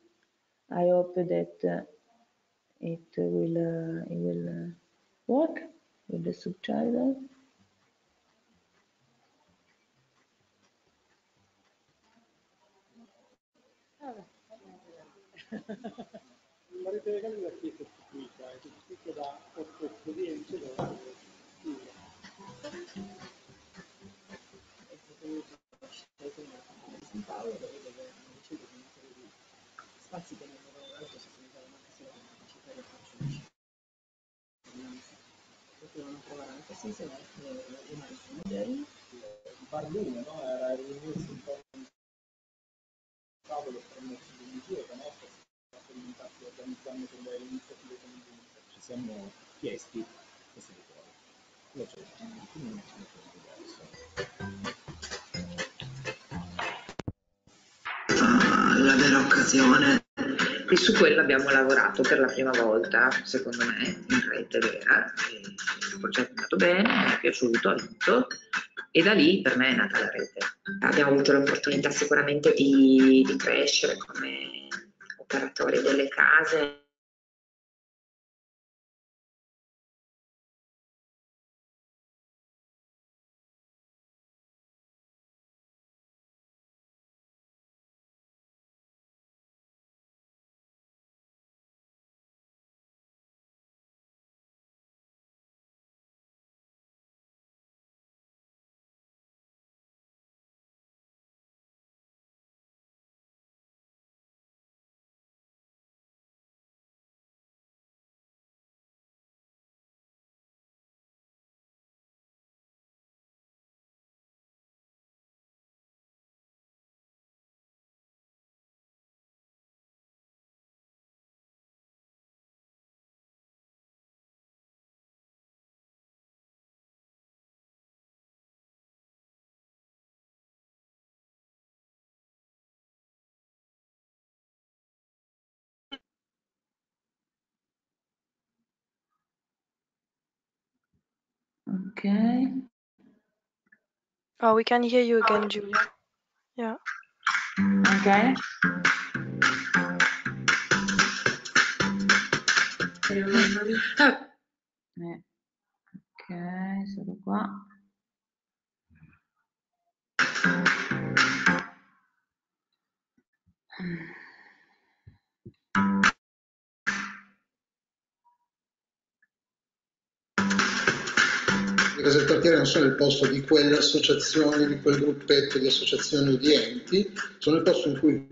Speaker 4: I hope that uh, it will uh, it will work with the subtitle.
Speaker 5: Potevano trovare anche sì, se no, rimane sul modello. Di Barlume, no? Era riunirsi un po' un tavolo per mettere in misura, no? Per sperimentarsi organizzando delle iniziative congiunte. Ci siamo chiesti queste cose. Io ce l'ho, quindi non c'è diverso.
Speaker 6: la vera occasione e su quello abbiamo lavorato per la prima volta, secondo me, in rete vera. Il progetto è andato bene, mi è piaciuto, ha vinto e da lì per me è nata la rete. Abbiamo avuto l'opportunità sicuramente di, di crescere come operatori delle case
Speaker 4: Okay.
Speaker 1: Oh, we can hear you again, Julia. Yeah.
Speaker 4: Okay. Eh, Ok, sono qua.
Speaker 7: Le case del quartiere non sono il posto di quelle associazioni, di quel gruppetto di associazioni o di enti, sono il posto in cui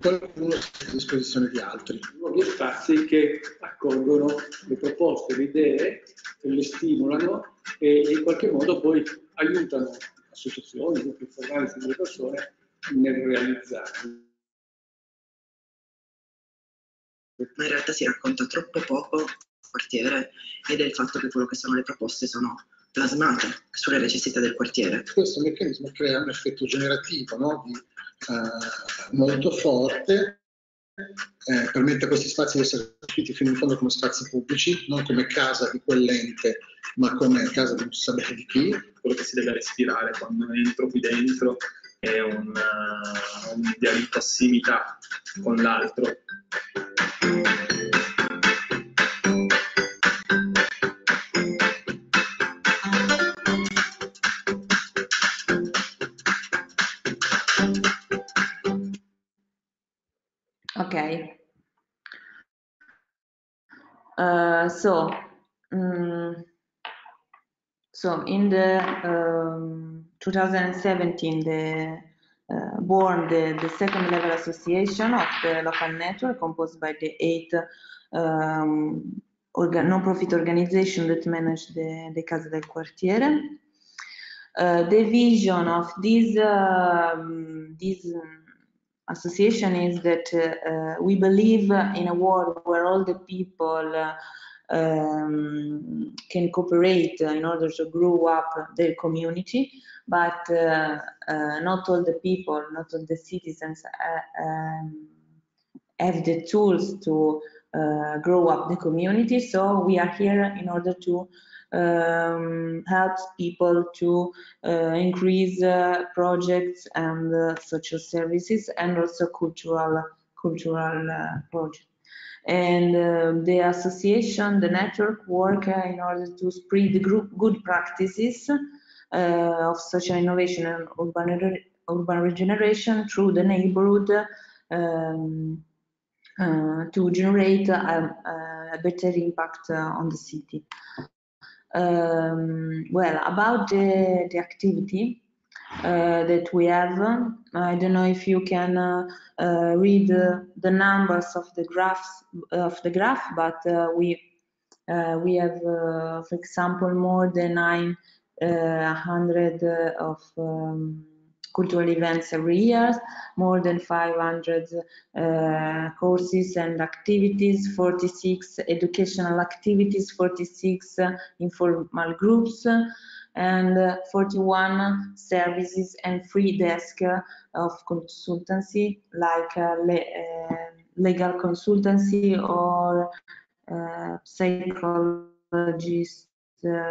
Speaker 7: qualcuno si mette a disposizione di altri.
Speaker 5: luoghi e spazi che accolgono le proposte, le idee, le stimolano e in qualche modo poi aiutano associazioni, gruppi informali, singole persone nel realizzarli.
Speaker 6: ma in realtà si racconta troppo poco quartiere e del fatto che quello che sono le proposte sono plasmate sulle necessità del quartiere.
Speaker 7: Questo meccanismo crea un effetto generativo no? di, eh, molto forte, eh, permette a questi spazi di essere percepiti fino in fondo come spazi pubblici, non come casa di quell'ente, ma come casa di non si sa bene di chi.
Speaker 8: quello che si deve respirare quando entro qui dentro è un, eh, un'idea di prossimità con l'altro.
Speaker 4: Okay. Uh, so, mm, so in the um, 2017, the uh, born the, the second level association of the local network composed by the eight um, orga- non-profit organizations that manage the, the Casa del Quartiere. Uh, the vision of this, um, this um, association is that uh, uh, we believe in a world where all the people uh, um, can cooperate in order to grow up their community, but uh, uh, not all the people, not all the citizens uh, um, have the tools to grow up the community. So we are here in order to um, help people to uh, increase uh, projects and uh, social services and also cultural cultural uh, projects. And um, the association, the network work uh, in order to spread good practices of social innovation and urban, urban regeneration through the neighborhood um, uh, to generate a, a better impact uh, on the city. Um, well, about the, the activity uh, that we have, I don't know if you can uh, uh, read the numbers of the graphs of the graph, but we we have, for example, more than 900 of um, cultural events every year, more than 500 uh, courses and activities, 46 educational activities, 46 uh, informal groups, and uh, 41 services and free desk of consultancy like uh, le uh, legal consultancy or uh, psychologist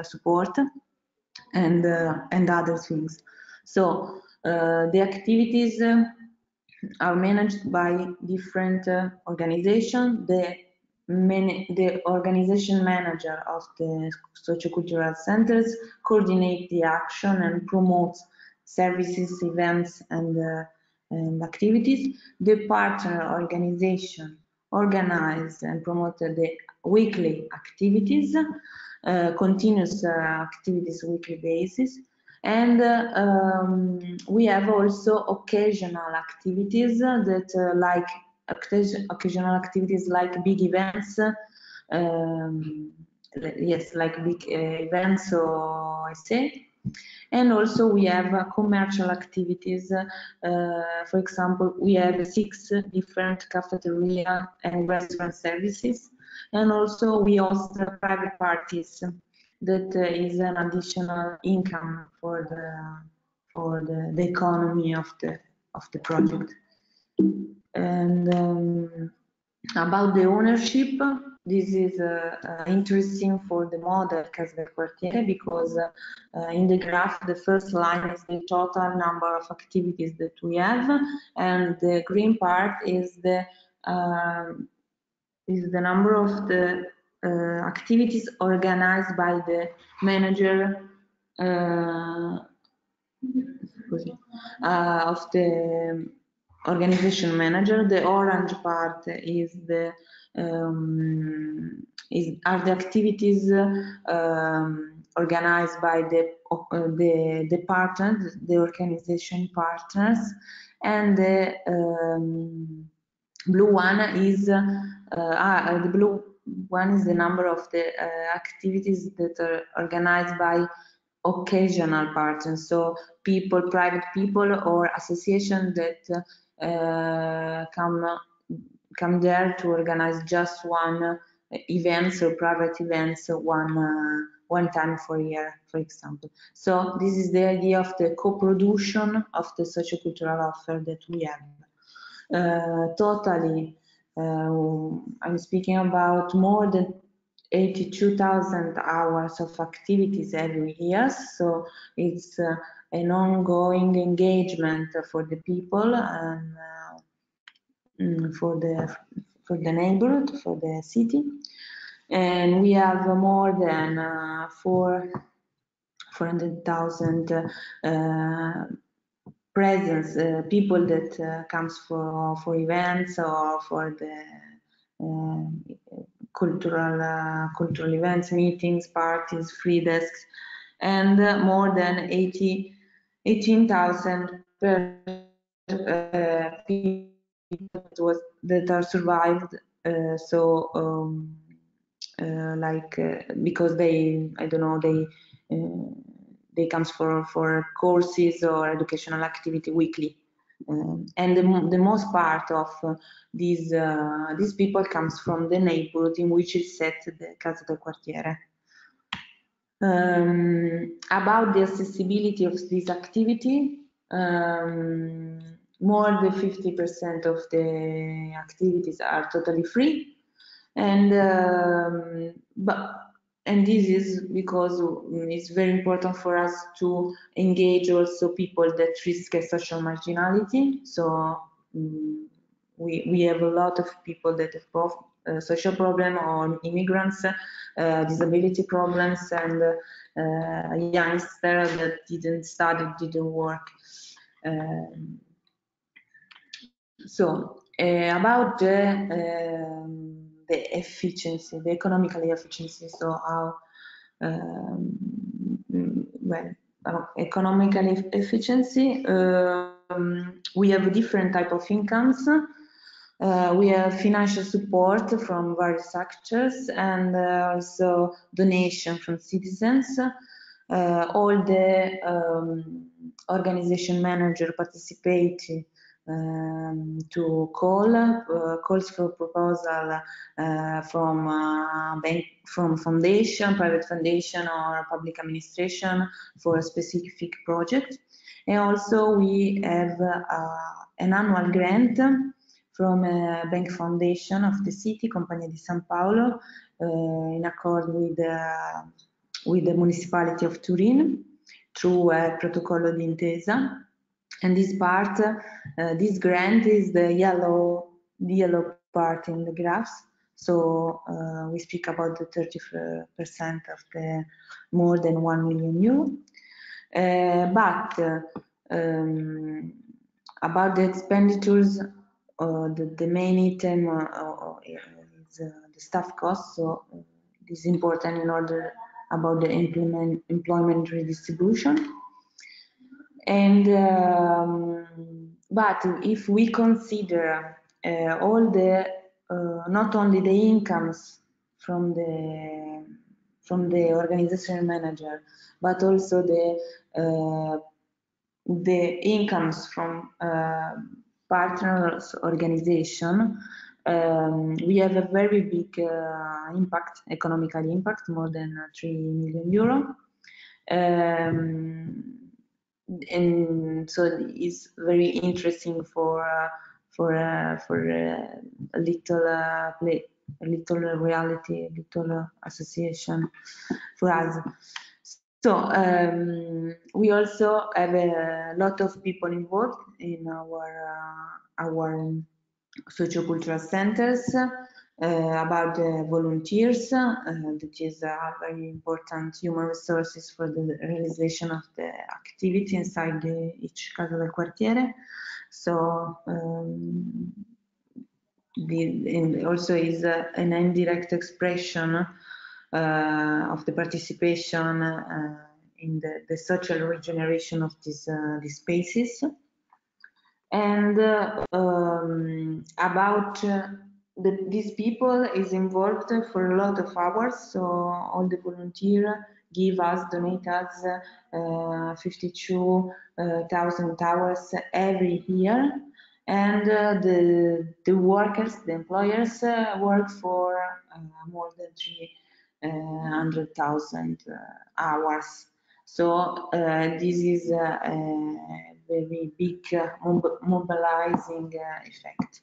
Speaker 4: support and and other things. So uh, the activities uh, are managed by different uh, organizations. The, the organization manager of the sociocultural centers coordinate the action and promotes services, events, and, uh, and activities. The partner organization organize and promote the weekly activities, uh, continuous uh, activities weekly basis and um, we have also occasional activities that uh, like occasional activities like big events um, yes like big uh, events so i say. And also we have uh, commercial activities uh, for example we have six different cafeteria and restaurant services. And also we host private parties that is an additional income for the for the, the economy of the of the project. And um, about the ownership, this is uh, uh, interesting for the model Casa del Quartiere because uh, in the graph the first line is the total number of activities that we have, and the green part is the um, is the number of the activities organized by the manager uh, uh, of the organization manager. The orange part is the um, is, are the activities um, organized by the uh, the partners, the organization partners, and the um, blue one is uh, ah, the blue one is the number of the uh, activities that are organized by occasional partners, so people, private people or associations that uh, come come there to organize just one events or private events one uh, one time for a year, for example. So this is the idea of the co-production of the sociocultural offer that we have. Uh, totally I'm speaking about more than 82,000 hours of activities every year. So it's uh, an ongoing engagement for the people and uh, mm, for the for the neighborhood, for the city. And we have more than uh, four 400,000 uh, presence, uh, people that uh, comes for for events or for the uh, cultural uh, cultural events, meetings, parties, free desks, and uh, more than 80 18,000 uh, people that are survived. so um, like because they I don't know they they comes for for courses or educational activity weekly um, and the, the, most part of uh, these uh, these people comes from the neighborhood in which is set the Casa del Quartiere. Um, about the accessibility of this activity, um, more than 50% of the activities are totally free, and um, but and this is because it's very important for us to engage also people that risk social marginality. So um, we, we have a lot of people that have both uh, social problem or immigrants, uh, disability problems, and uh, youngsters that didn't study, didn't work. Um, so uh, about the um, the efficiency, the economical efficiency. So how, um, well, economical efficiency, um, we have different type of incomes. Uh, we have financial support from various actors and uh, also donation from citizens. Uh, all the um, organization manager participate um, to call uh, calls for proposal uh, from uh, bank from foundation, private foundation or public administration for a specific project. And also we have an annual grant from a bank foundation of the city, Compagnia di San Paolo, uh, in accord with, uh, with the municipality of Turin through a protocollo d'intesa and this part, uh, this grant is the yellow, the yellow part in the graphs. So uh, we speak about the 30% of the more than 1 million euro. Uh, but uh, um, about the expenditures, uh, the, the, main item uh, is the staff cost. So this is important in order about the implement, employment redistribution. And um, but if we consider uh, all the uh, not only the incomes from the from the organization manager, but also the uh, the incomes from uh, partners organization, um, we have a very big uh, impact, economical impact, more than 3 million euro. Um, and so it's very interesting for uh, for uh, for uh, a little play, a little reality, a little association for us. So um, we also have a lot of people involved in our uh, our sociocultural centers. Uh, about the volunteers, uh, that is a very important human resources for the realization of the activity inside the, each Casa del Quartiere. So um, the, also is uh, an indirect expression uh, of the participation uh, in the, the, social regeneration of these, uh, these spaces. And um, about the, these people is involved for a lot of hours. So all the volunteer give us, donate us uh, 52,000 uh, hours every year. And uh, the, the workers, the employers uh, work for uh, more than 300,000 uh, hours. So this is a very big mobilizing effect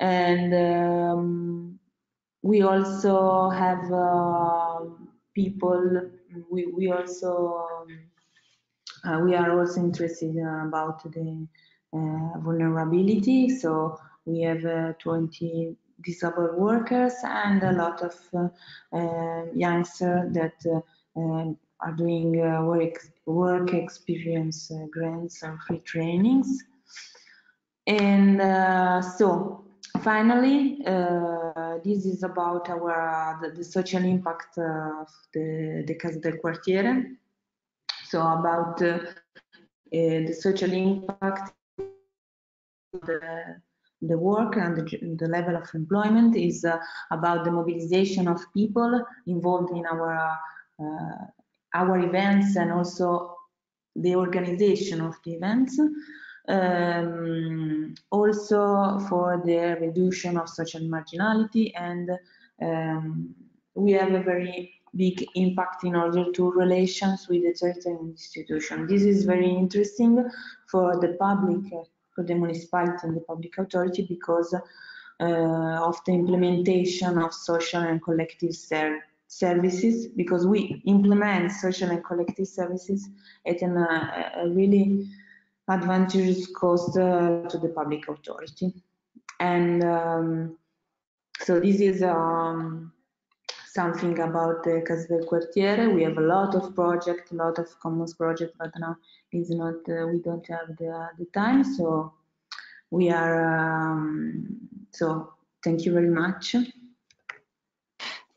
Speaker 4: and um, we also have uh, people we, we also um, uh, we are also interested about the uh, vulnerability. So we have uh, 20 disabled workers and a lot of uh, uh, youngsters that um, are doing work work experience grants and free trainings. And so finally, uh, this is about our the, the social impact of the, the Casa del Quartiere. So about uh, the social impact, the, the work and the, the level of employment is uh, about the mobilization of people involved in our our events and also the organization of the events um, also for the reduction of social marginality and um, we have a very big impact in order to relations with the certain institution. This is very interesting for the public, for the municipality and the public authority because uh, of the implementation of social and collective ser services because we implement social and collective services at an, uh, a really advantageous cost uh, to the public authority. And um, so this is um, something about the Casa del Quartiere. We have a lot of projects, a lot of commons projects, but now is not, uh, we don't have the, the time. So we are, um, so thank you very much.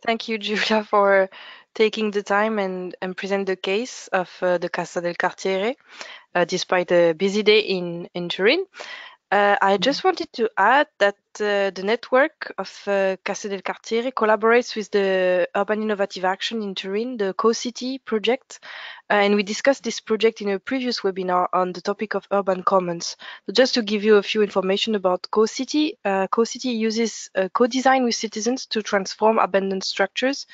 Speaker 1: Thank you, Giulia, for taking the time and, and present the case of uh, the Casa del Quartiere, despite a busy day in, in Turin. Uh, I
Speaker 4: Mm-hmm.
Speaker 1: just wanted to add that uh, the network of uh, Casa del Quartiere collaborates with the Urban Innovative Action in Turin, the Co-City project, uh, and we discussed this project in a previous webinar on the topic of urban commons. So just to give you a few information about Co-City, uh, Co-City uses uh, co-design with citizens to transform abandoned structures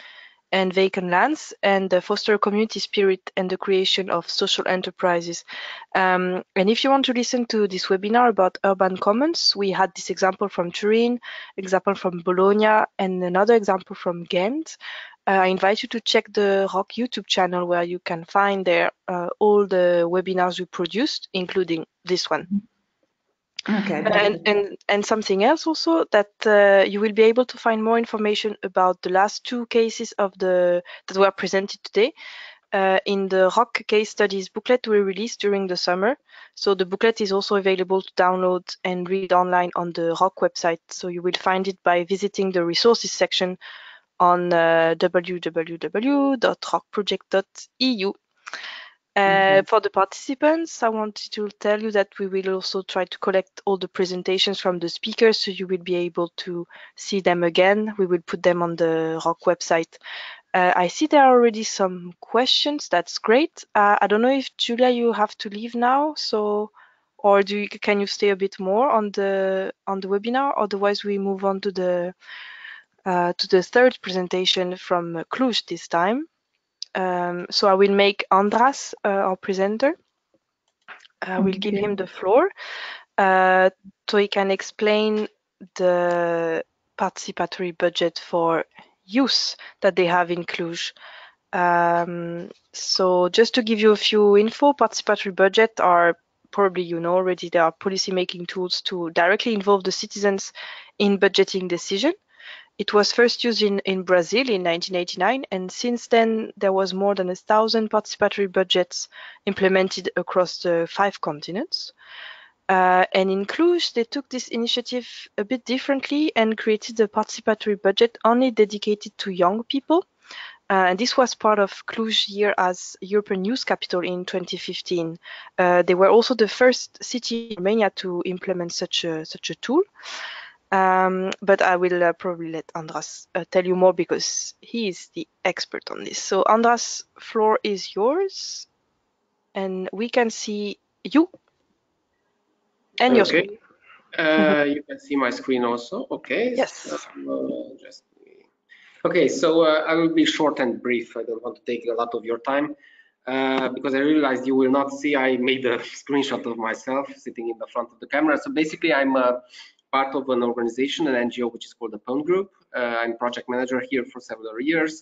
Speaker 1: and vacant lands and foster community spirit and the creation of social enterprises. Um, and if you want to listen to this webinar about urban commons, we had this example from Turin, example from Bologna, and another example from Ghent. Uh, I invite you to check the ROCK YouTube channel where you can find there uh, all the webinars we produced, including this one.
Speaker 4: Okay.
Speaker 1: And, and and something else also that uh, you will be able to find more information about the last two cases of the that were presented today uh, in the ROCK case studies booklet we released during the summer. So the booklet is also available to download and read online on the ROCK website. So you will find it by visiting the resources section on uh, www.rockproject.eu. Uh, For the participants, I wanted to tell you that we will also try to collect all the presentations from the speakers so you will be able to see them again. We will put them on the ROCK website. Uh, I see there are already some questions. That's great. Uh, I don't know if Giulia, you have to leave now, so or do you, can you stay a bit more on the on the webinar? Otherwise, we move on to the uh, to the third presentation from Cluj this time. Um, so I will make Andras uh, our presenter. I will give him the floor uh, so he can explain the participatory budget for youth that they have in Cluj. Um, so just to give you a few info, participatory budget are probably you know already they are policy making tools to directly involve the citizens in budgeting decision. It was first used in, in Brazil in 1989, and since then there was more than a thousand participatory budgets implemented across the five continents. Uh, and in Cluj, they took this initiative a bit differently and created a participatory budget only dedicated to young people. Uh, and this was part of Cluj year as European Youth Capital in 2015. Uh, they were also the first city in Romania to implement such a such a tool. Um, but I will uh, probably let Andras uh, tell you more because he is the expert on this. So Andras, floor is yours, and we can see you and your screen.
Speaker 9: Uh, you can see my screen also. Okay.
Speaker 1: Yes.
Speaker 9: Uh, just okay. So uh, I will be short and brief. I don't want to take a lot of your time uh, because I realized you will not see. I made a screenshot of myself sitting in the front of the camera. So basically, I'm a part of an organization, an NGO, which is called the PONT Group. Uh, I'm project manager here for several years.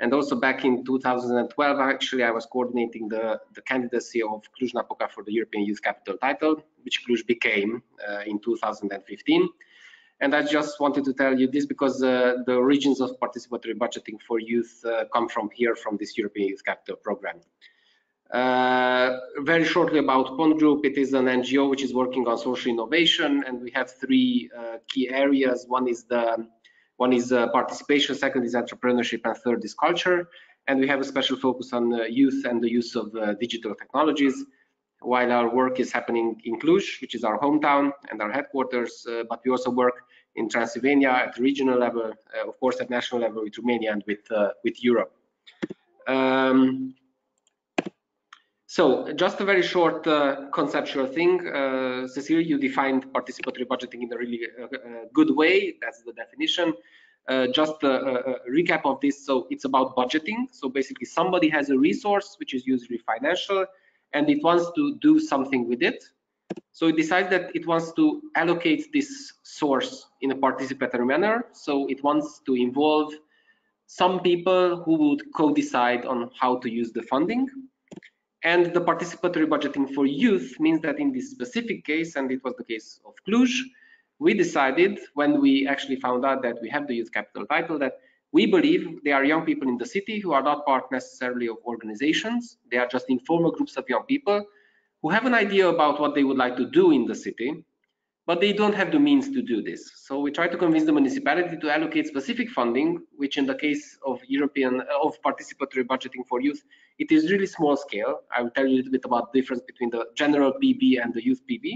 Speaker 9: And also back in 2012, actually, I was coordinating the, the candidacy of Cluj-Napoca for the European Youth Capital title, which Cluj became uh, in 2015. And I just wanted to tell you this because uh, the origins of participatory budgeting for youth uh, come from here, from this European Youth Capital program. Uh, very shortly about PONT Group, it is an NGO which is working on social innovation, and we have three uh, key areas. One is the one is uh, participation, second is entrepreneurship, and third is culture. And we have a special focus on uh, youth and the use of uh, digital technologies. While our work is happening in Cluj, which is our hometown and our headquarters, uh, but we also work in Transylvania at regional level, of course at national level with Romania and with with Europe. Um, So just a very short uh, conceptual thing. Uh, you defined participatory budgeting in a really uh, uh good way. That's the definition. Uh, just a, a, recap of this. So it's about budgeting. So basically somebody has a resource, which is usually financial, and it wants to do something with it. So it decides that it wants to allocate this source in a participatory manner. So it wants to involve some people who would co-decide on how to use the funding. And the participatory budgeting for youth means that in this specific case, and it was the case of Cluj, we decided when we actually found out that we have the youth capital title that we believe there are young people in the city who are not part necessarily of organizations. They are just informal groups of young people who have an idea about what they would like to do in the city, but they don't have the means to do this. So we try to convince the municipality to allocate specific funding, which in the case of European of participatory budgeting for youth, it is really small scale. I will tell you a little bit about the difference between the general PB and the youth PB.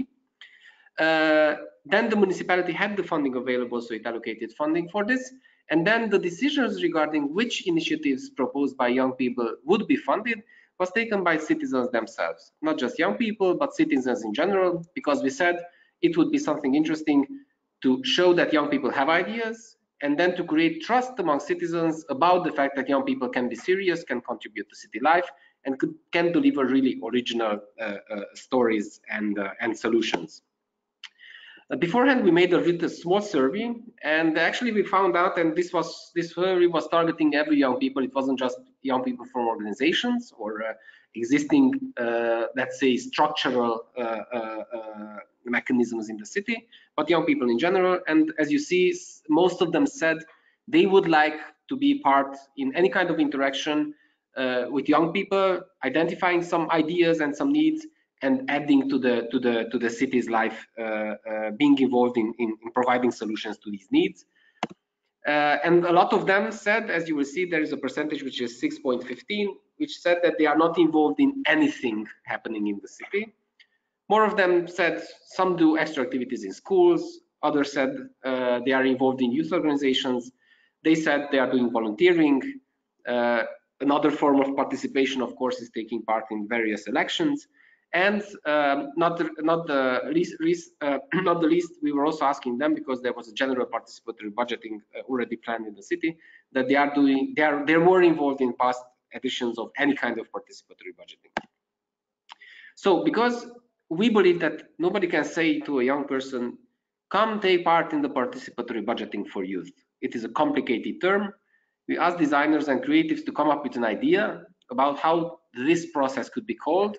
Speaker 9: Uh, then the municipality had the funding available, so it allocated funding for this. And then the decisions regarding which initiatives proposed by young people would be funded was taken by citizens themselves, not just young people, but citizens in general, because we said it would be something interesting to show that young people have ideas and then to create trust among citizens about the fact that young people can be serious, can contribute to city life, and could, can deliver really original uh, uh, stories and, uh, and solutions. Uh, beforehand, we made a little small survey, and actually we found out, and this was this survey was targeting every young people. It wasn't just young people from organizations or uh, existing, uh, let's say, structural mechanisms in the city, but young people in general. And as you see, most of them said they would like to be part in any kind of interaction with young people, identifying some ideas and some needs, and adding to the to the to the city's life, uh, uh, being involved in, in, in providing solutions to these needs. Uh, and a lot of them said, as you will see, there is a percentage which is 6.15, which said that they are not involved in anything happening in the city. More of them said some do extra activities in schools, others said uh, they are involved in youth organizations. They said they are doing volunteering. Uh, another form of participation, of course, is taking part in various elections. And um, not the, not the least, least uh, not the least, we were also asking them because there was a general participatory budgeting uh, already planned in the city that they are doing. They are they're more involved in past editions of any kind of participatory budgeting. So because we believe that nobody can say to a young person, come take part in the participatory budgeting for youth. It is a complicated term. We asked designers and creatives to come up with an idea about how this process could be called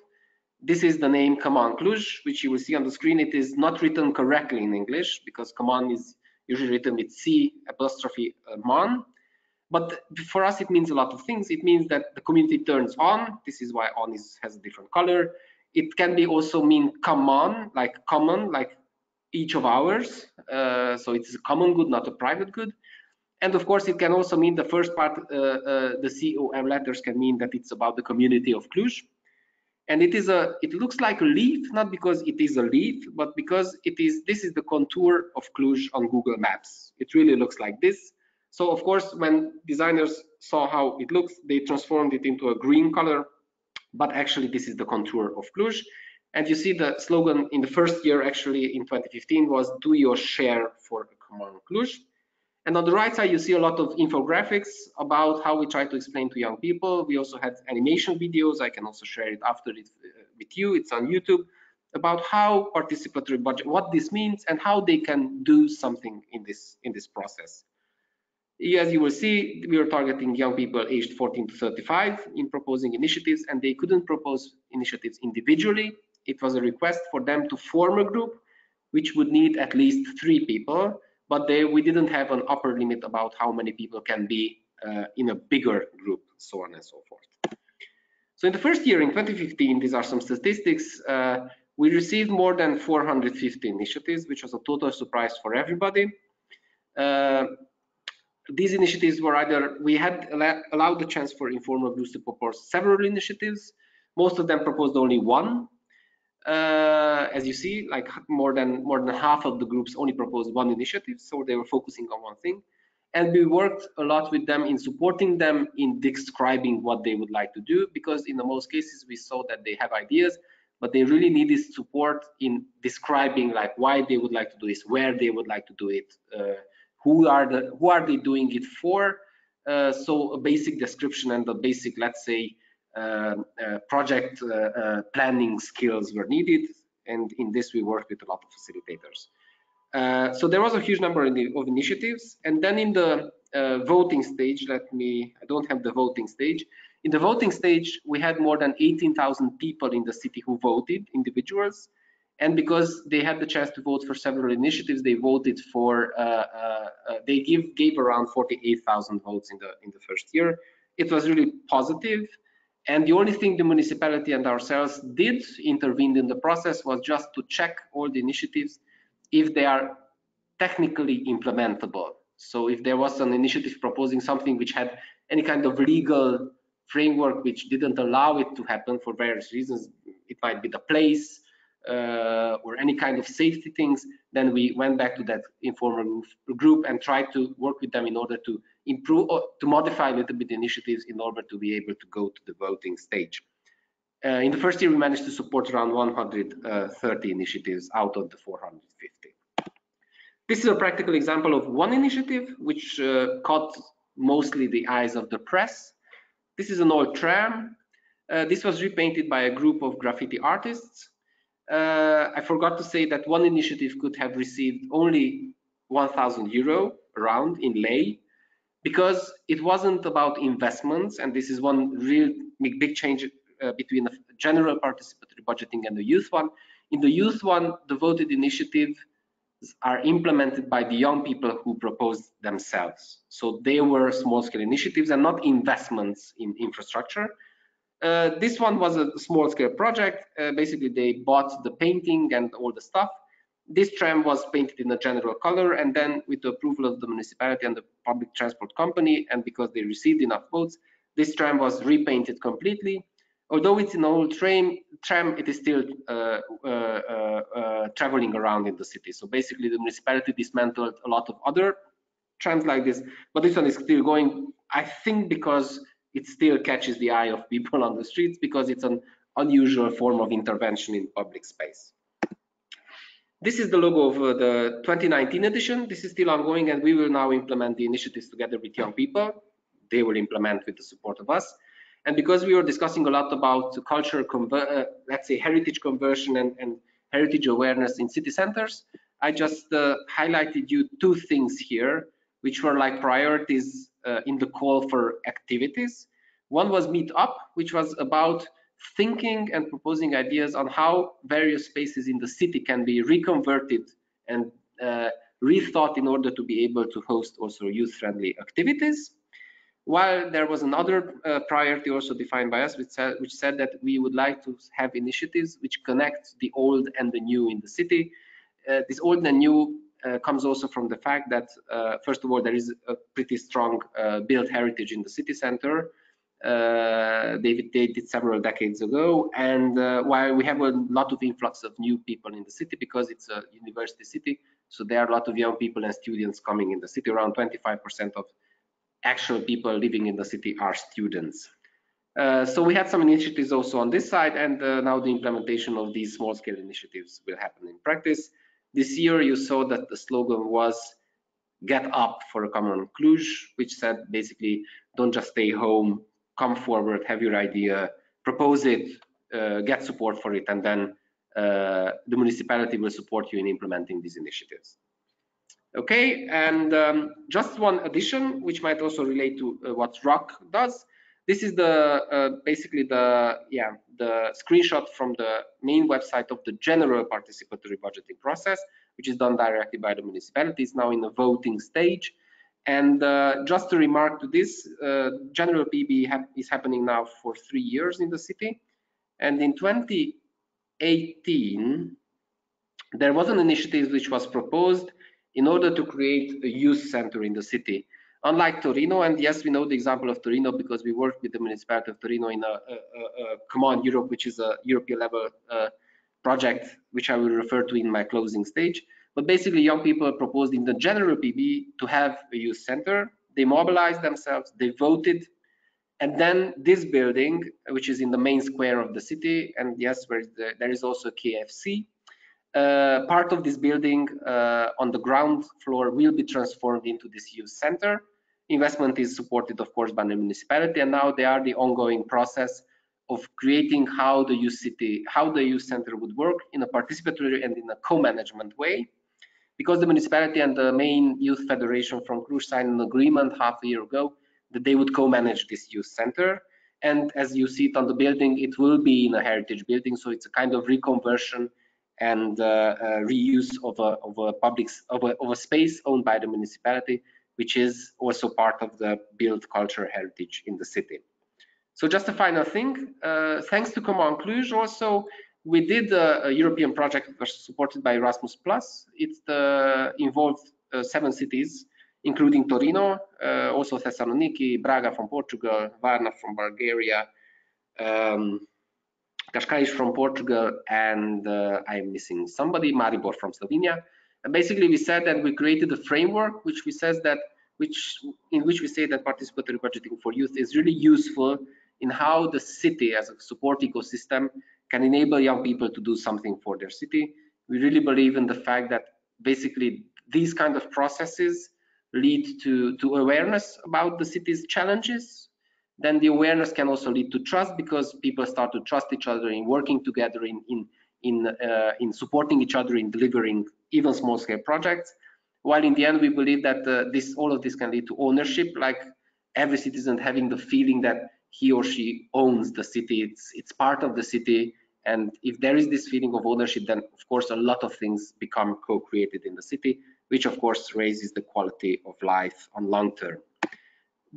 Speaker 9: this is the name Com'on Cluj, which you will see on the screen. It is not written correctly in English because Command is usually written with C apostrophe uh, man. But for us, it means a lot of things. It means that the community turns on. This is why on is, has a different color. It can be also mean common, like common, like each of ours. Uh, so it's a common good, not a private good. And of course, it can also mean the first part, uh, uh, the COM letters can mean that it's about the community of Cluj and it is a it looks like a leaf not because it is a leaf but because it is this is the contour of Cluj on Google Maps it really looks like this so of course when designers saw how it looks they transformed it into a green color but actually this is the contour of Cluj and you see the slogan in the first year actually in 2015 was do your share for a common Cluj and on the right side, you see a lot of infographics about how we try to explain to young people. We also had animation videos. I can also share it after it uh, with you. It's on YouTube about how participatory budget, what this means, and how they can do something in this in this process. As you will see, we are targeting young people aged 14 to 35 in proposing initiatives, and they couldn't propose initiatives individually. It was a request for them to form a group, which would need at least three people but they, we didn't have an upper limit about how many people can be uh, in a bigger group, so on and so forth. So in the first year, in 2015, these are some statistics, uh, we received more than 450 initiatives, which was a total surprise for everybody. Uh, these initiatives were either, we had allowed the chance for informal groups to propose several initiatives. Most of them proposed only one, uh, as you see, like more than more than half of the groups only proposed one initiative, so they were focusing on one thing. and we worked a lot with them in supporting them in describing what they would like to do because in the most cases we saw that they have ideas but they really needed support in describing like why they would like to do this where they would like to do it uh, who are the who are they doing it for uh, so a basic description and the basic let's say uh, uh project uh, uh, planning skills were needed and in this we worked with a lot of facilitators uh, so there was a huge number of initiatives. And then in the uh, voting stage, let me, I don't have the voting stage. In the voting stage, we had more than 18,000 people in the city who voted, individuals. And because they had the chance to vote for several initiatives, they voted for, uh, uh, uh they give, gave around 48,000 votes in the, in the first year. It was really positive. And the only thing the municipality and ourselves did intervene in the process was just to check all the initiatives if they are technically implementable. So if there was an initiative proposing something which had any kind of legal framework which didn't allow it to happen for various reasons, it might be the place uh, or any kind of safety things, then we went back to that informal group and tried to work with them in order to improve or to modify a little bit initiatives in order to be able to go to the voting stage. Uh, in the first year, we managed to support around 130 initiatives out of the 450. This is a practical example of one initiative which uh, caught mostly the eyes of the press. This is an old tram. Uh, this was repainted by a group of graffiti artists. Uh, I forgot to say that one initiative could have received only 1,000 euro around in lei because it wasn't about investments and this is one real big, big change uh, between the general participatory budgeting and the youth one. In the youth one, the voted initiatives are implemented by the young people who proposed themselves. So they were small scale initiatives and not investments in infrastructure. Uh, this one was a small scale project. Uh, basically, they bought the painting and all the stuff. This tram was painted in a general color, and then with the approval of the municipality and the public transport company, and because they received enough votes, this tram was repainted completely although it's an old train tram, it is still uh, uh, uh, uh, traveling around in the city. So basically, the municipality dismantled a lot of other trams like this, but this one is still going. I think because it still catches the eye of people on the streets because it's an unusual form of intervention in public space. This is the logo of uh, the 2019 edition. This is still ongoing, and we will now implement the initiatives together with young people. They will implement with the support of us. And because we were discussing a lot about culture, uh, let's say heritage conversion and, and, heritage awareness in city centers, I just uh, highlighted you two things here, which were like priorities uh, in the call for activities. One was Meet Up, which was about thinking and proposing ideas on how various spaces in the city can be reconverted and uh, rethought in order to be able to host also youth-friendly activities. While there was another uh, priority also defined by us, which said, which said that we would like to have initiatives which connect the old and the new in the city. Uh, this old and new uh, comes also from the fact that, uh, first of all, there is a pretty strong uh, built heritage in the city center. Uh, they, did several decades ago, and while we have a lot of influx of new people in the city because it's a university city, so there are a lot of young people and students coming in the city. Around 25% of actual people living in the city are students. Uh, so we had some initiatives also on this side, and uh, now the implementation of these small-scale initiatives will happen in practice. This year, you saw that the slogan was "Get up for a common Cluj," which said basically, "Don't just stay home, come forward, have your idea, propose it, uh, get support for it, and then uh, the municipality will support you in implementing these initiatives." Okay, and um, just one addition, which might also relate to uh, what ROCK does. This is the uh, basically the yeah the screenshot from the main website of the general participatory budgeting process, which is done directly by the municipalities now in the voting stage. And uh, just to remark to this, uh, general PB is happening now for three years in the city. And in 2018, there was an initiative which was proposed in order to create a youth center in the city. Unlike Torino, and yes, we know the example of Torino because we worked with the municipality of Torino in a, a, a Com'on Europe, which is a European level uh, project, which I will refer to in my closing stage. But basically, young people proposed in the general PB to have a youth center. They mobilized themselves, they voted, and then this building, which is in the main square of the city, and yes, where the, there is also KFC, part of this building uh, on the ground floor will be transformed into this youth center. Investment is supported, of course, by the municipality, and now they are the ongoing process of creating how the youth city, how the youth center would work in a participatory and in a co-management way. Because the municipality and the main youth federation from Cluj signed an agreement half a year ago that they would co-manage this youth center. And as you see it on the building, it will be in a heritage building, so it's a kind of reconversion and uh, uh, reuse of a, of a public of a, of a space owned by the municipality, which is also part of the built cultural heritage in the city. So just a final thing, uh, thanks to Com'on Cluj also, we did a, a, European project supported by Erasmus Plus. It uh, involved uh, seven cities, including Torino, uh, also Thessaloniki, Braga from Portugal, Varna from Bulgaria, um, Cascais from Portugal, and uh, I'm missing somebody, Maribor from Slovenia. And basically, we said that we created a framework which we says that which in which we say that participatory budgeting for youth is really useful in how the city as a support ecosystem can enable young people to do something for their city. We really believe in the fact that basically these kind of processes lead to, to awareness about the city's challenges then the awareness can also lead to trust because people start to trust each other in working together in in in uh, in supporting each other in delivering even small scale projects. While in the end we believe that uh, this all of this can lead to ownership like every citizen having the feeling that he or she owns the city. It's it's part of the city. And if there is this feeling of ownership then of course a lot of things become co-created in the city which of course raises the quality of life on long term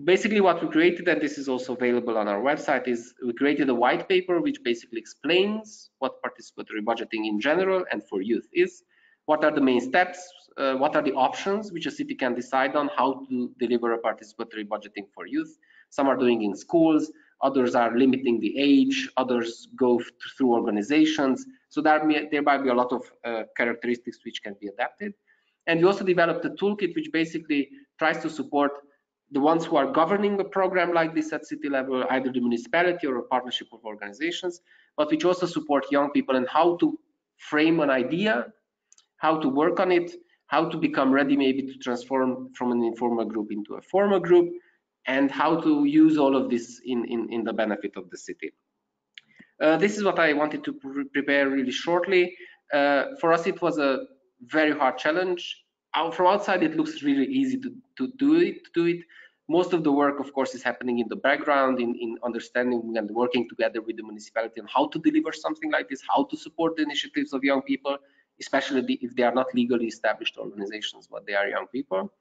Speaker 9: basically what we created, and this is also available on our website, is we created a white paper which basically explains what participatory budgeting in general and for youth is, what are the main steps, uh, what are the options which a city can decide on how to deliver a participatory budgeting for youth. Some are doing in schools, others are limiting the age, others go through organizations. So there, may, there might be a lot of uh, characteristics which can be adapted. And we also developed a toolkit which basically tries to support the ones who are governing a program like this at city level, either the municipality or a partnership of organizations, but which also support young people and how to frame an idea, how to work on it, how to become ready maybe to transform from an informal group into a formal group, and how to use all of this in, in, in the benefit of the city. Uh, this is what I wanted to pre prepare really shortly. Uh, for us, it was a very hard challenge. From outside, it looks really easy to, to do it. To do it, most of the work, of course, is happening in the background, in, in understanding and working together with the municipality on how to deliver something like this, how to support the initiatives of young people, especially if they are not legally established organizations, but they are young people.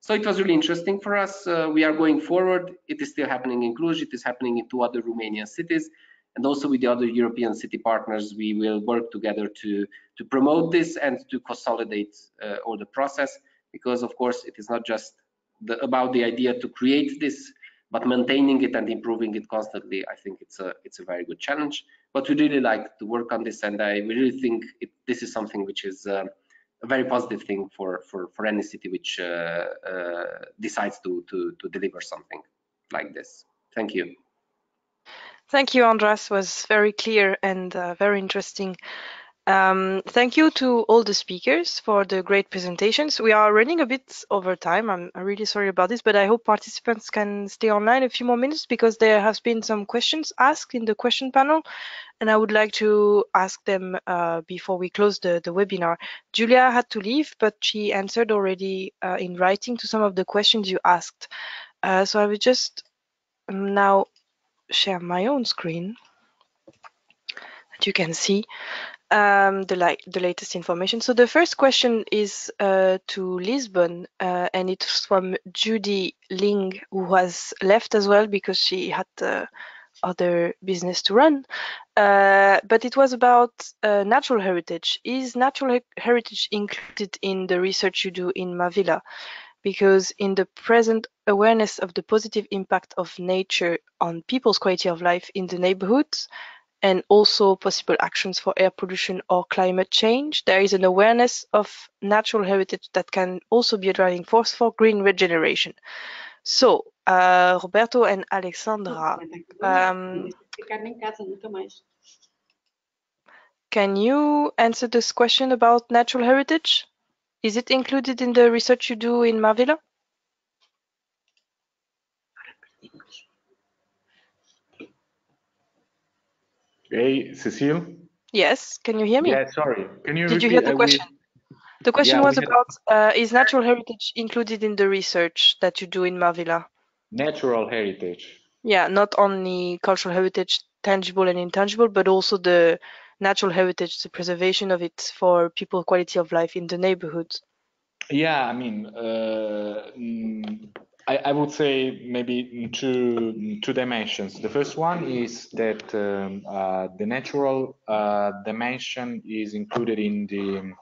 Speaker 9: So it was really interesting for us. Uh, we are going forward. It is still happening in Cluj. It is happening in two other Romanian cities. And also with the other European city partners, we will work together to, to promote this and to consolidate uh, all the process. Because of course, it is not just the, about the idea to create this, but maintaining it and improving it constantly, I think it's a it's a very good challenge. But we really like to work on this, and I really think it, this is something which is uh, a very positive thing for for for any city which uh, uh, decides to to to deliver something like this. Thank you.
Speaker 1: Thank you, Andras. Was very clear and uh, very interesting. Um, thank you to all the speakers for the great presentations. We are running a bit over time. I'm, really sorry about this, but I hope participants can stay online a few more minutes because there has been some questions asked in the question panel, and I would like to ask them uh, before we close the, the webinar. Giulia had to leave, but she answered already uh, in writing to some of the questions you asked. Uh, so I will just now share my own screen that you can see um, the, the latest information. So the first question is uh, to Lisbon, uh, and it's from Judy Ling, who has left as well because she had uh, other business to run. Uh, but it was about uh, natural heritage. Is natural heritage included in the research you do in Marvila? Because in the present awareness of the positive impact of nature on people's quality of life in the neighborhoods, and also possible actions for air pollution or climate change. There is an awareness of natural heritage that can also be a driving force for green regeneration. So, uh, Roberto and Alexandra, um, can you answer this question about natural heritage? Is it included in the research you do in Marvila?
Speaker 2: Hey, Cecile?
Speaker 1: Yes, can you hear me?
Speaker 2: Yeah, sorry. Can you
Speaker 1: Did you hear the
Speaker 2: uh, we-
Speaker 1: question? The question
Speaker 2: Yeah,
Speaker 1: was about uh, is natural heritage included in the research that you do in Marvila?
Speaker 2: Natural heritage.
Speaker 1: Yeah, not only cultural heritage, tangible and intangible, but also the natural heritage, the preservation of it for people quality of life in the neighborhood.
Speaker 2: Yeah, I mean, uh, mm, I, I would say maybe two two dimensions. The first one is that um, uh, the natural uh, dimension is included in the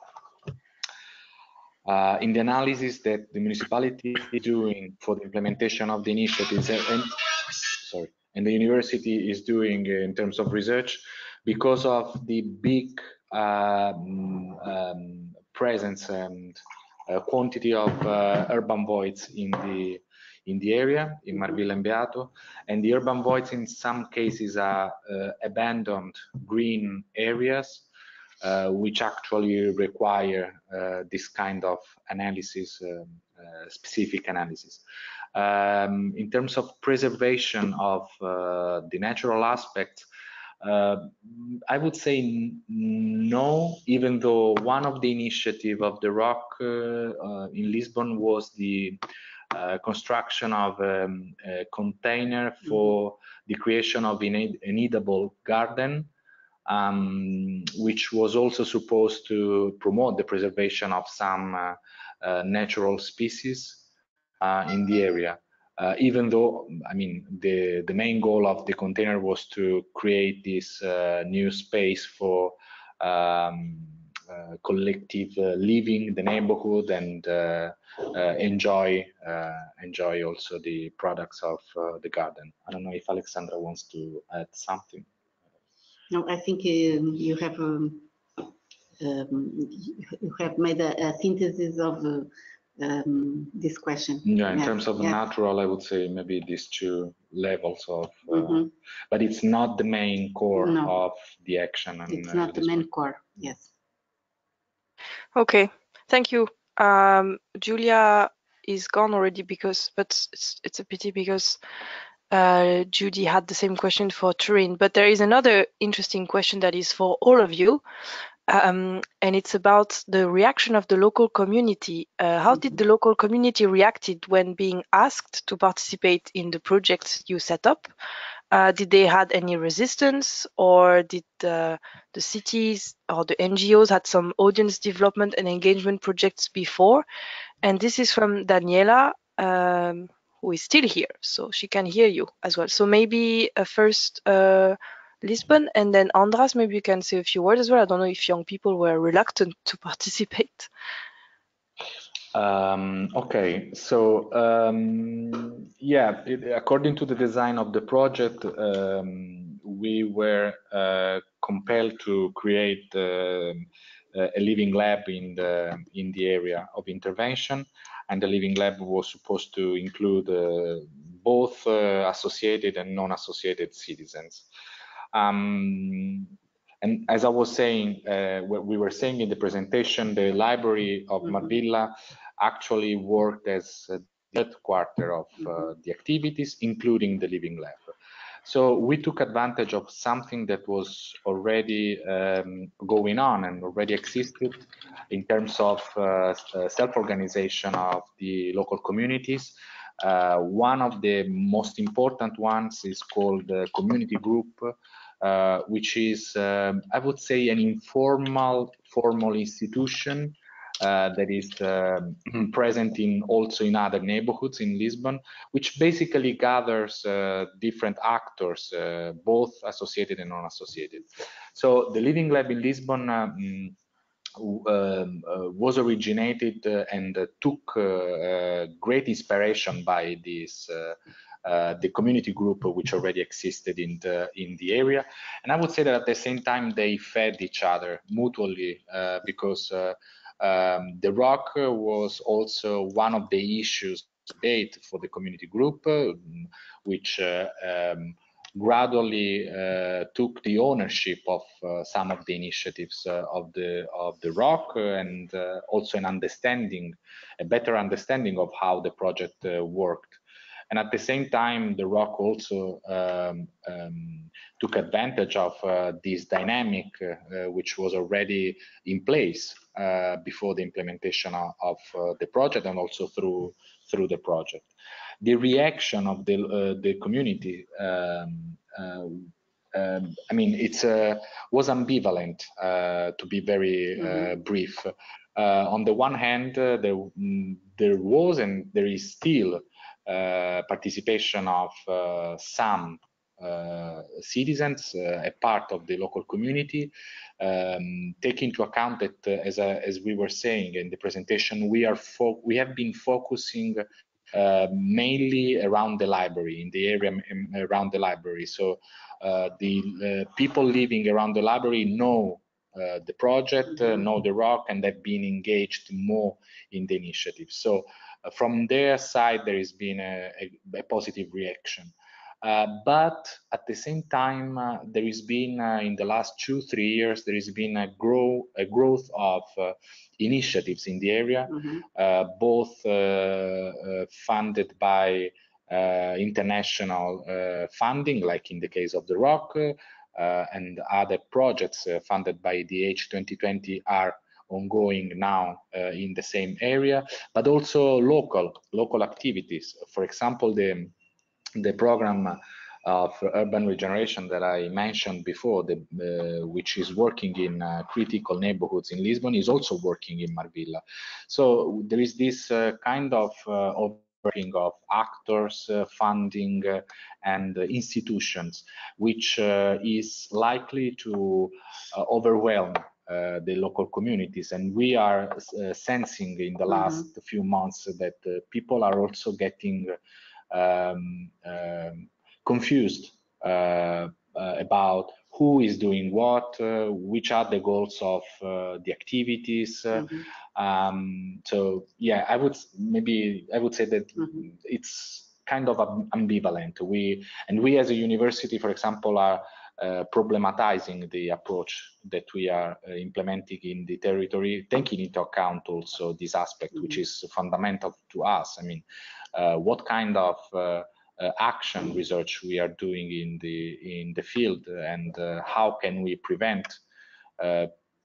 Speaker 2: uh, in the analysis that the municipality is doing for the implementation of the initiatives and, and sorry and the university is doing in terms of research because of the big um, um, presence and uh, quantity of uh, urban voids in the in the area in Marvila and Beato and the urban voids in some cases are uh, abandoned green areas uh, which actually require uh, this kind of analysis, um, uh, specific analysis. Um, in terms of preservation of uh, the natural aspects, uh, I would say no, even though one of the initiative of the Rock uh, uh, in Lisbon was the construction of um, a container for the creation of an, an edible garden um, which was also supposed to promote the preservation of some uh, uh, natural species uh, in the area. Uh, even though, I mean, the, the main goal of the container was to create this uh, new space for um, uh, collective living in the neighborhood and enjoy enjoy also the products of the garden. I don't know if Alexandra wants to add something.
Speaker 3: No, I think um, you have um, um, you have made a, a synthesis of uh, um, this question.
Speaker 2: Yeah, in
Speaker 3: Yeah,
Speaker 2: terms of
Speaker 3: yeah.
Speaker 2: natural, I would say maybe these two levels of, uh,
Speaker 3: Mhm.
Speaker 2: but it's not the main core
Speaker 3: No.
Speaker 2: of the action. And,
Speaker 3: It's
Speaker 2: uh,
Speaker 3: not the main
Speaker 2: one.
Speaker 3: core. Yes.
Speaker 1: Okay, thank you. Um, Giulia is gone already because, but it's, it's a pity because uh, Judy had the same question for Turin. But there is another interesting question that is for all of you, um, and it's about the reaction of the local community. Uh, how did the local community reacted when being asked to participate in the projects you set up? Uh, did they had any resistance, or did the cities or the NGOs had some audience development and engagement projects before? And this is from Daniela, um, who is still here, so she can hear you as well. So maybe uh, first uh, Lisbon, and then Andras. Maybe you can say a few words as well. I don't know if young people were reluctant to participate.
Speaker 2: Um, okay, so um, yeah, it, according to the design of the project, um, we were uh, compelled to create uh, a living lab in the in the area of intervention, and the living lab was supposed to include uh, both uh, associated and non-associated citizens. Um, and as I was saying, uh, we were saying in the presentation, the library of Marvila actually worked as a headquarter of uh, the activities, including the living lab. So we took advantage of something that was already um, going on and already existed in terms of uh, self-organization of the local communities. Uh, one of the most important ones is called the community group, uh, which is, um, I would say, an informal, formal institution uh, that is um, present in also in other neighborhoods in Lisbon, which basically gathers uh, different actors, uh, both associated and non-associated. So the Living Lab in Lisbon um, um, uh, was originated uh, and uh, took great inspiration by this uh, the community group which already existed in the in the area and i would say that at the same time they fed each other mutually uh, because uh, um, the ROCK was also one of the issues debate for the community group uh, which uh, um, gradually uh, took the ownership of uh, some of the initiatives uh, of the of the ROCK and also an understanding a better understanding of how the project worked and at the same time the ROCK also um, um, took advantage of uh, this dynamic uh, which was already in place uh, before the implementation of, of the project and also through through the project the reaction of the uh, the community um, uh, um, I mean, it uh, was ambivalent, uh, to be very mm -hmm. brief. on the one hand, there, mm, there was and there is still participation of some uh, citizens, uh, a part of the local community. Um, take into account that, uh, as, as we were saying in the presentation, we are we have been focusing uh, mainly around the library, in the area around the library. So uh, the uh, people living around the library know uh, the project, uh, know the ROCK, and they've been engaged more in the initiative. So uh, from their side, there has been a, a, a positive reaction. Uh, but at the same time, uh, there has been uh, in the last two, three years, there has been a grow a growth of initiatives in the area, mm -hmm. both funded by international funding, like in the case of the ROCK, and other projects funded by the H2020 are ongoing now uh, in the same area, but also local local activities. For example, the the program of urban regeneration that I mentioned before, the, uh, which is working in uh, critical neighborhoods in Lisbon, is also working in Marvila. So there is this uh, kind of uh, working of actors, funding, and institutions, which is likely to overwhelm uh, the local communities and we are uh, sensing in the mm-hmm. last mm -hmm. few months that uh, people are also getting um, um, confused uh, uh, about who is doing what, uh, which are the goals of the activities. Mm -hmm. um, so yeah, I would maybe I would say that mm -hmm. it's kind of ambivalent. We and we as a university, for example, are problematizing the approach that we are uh, implementing in the territory, taking into account also this aspect, mm -hmm. which mm-hmm. is fundamental to us. I mean, uh, what kind of uh, uh, action research we are doing in the in the field and how can we prevent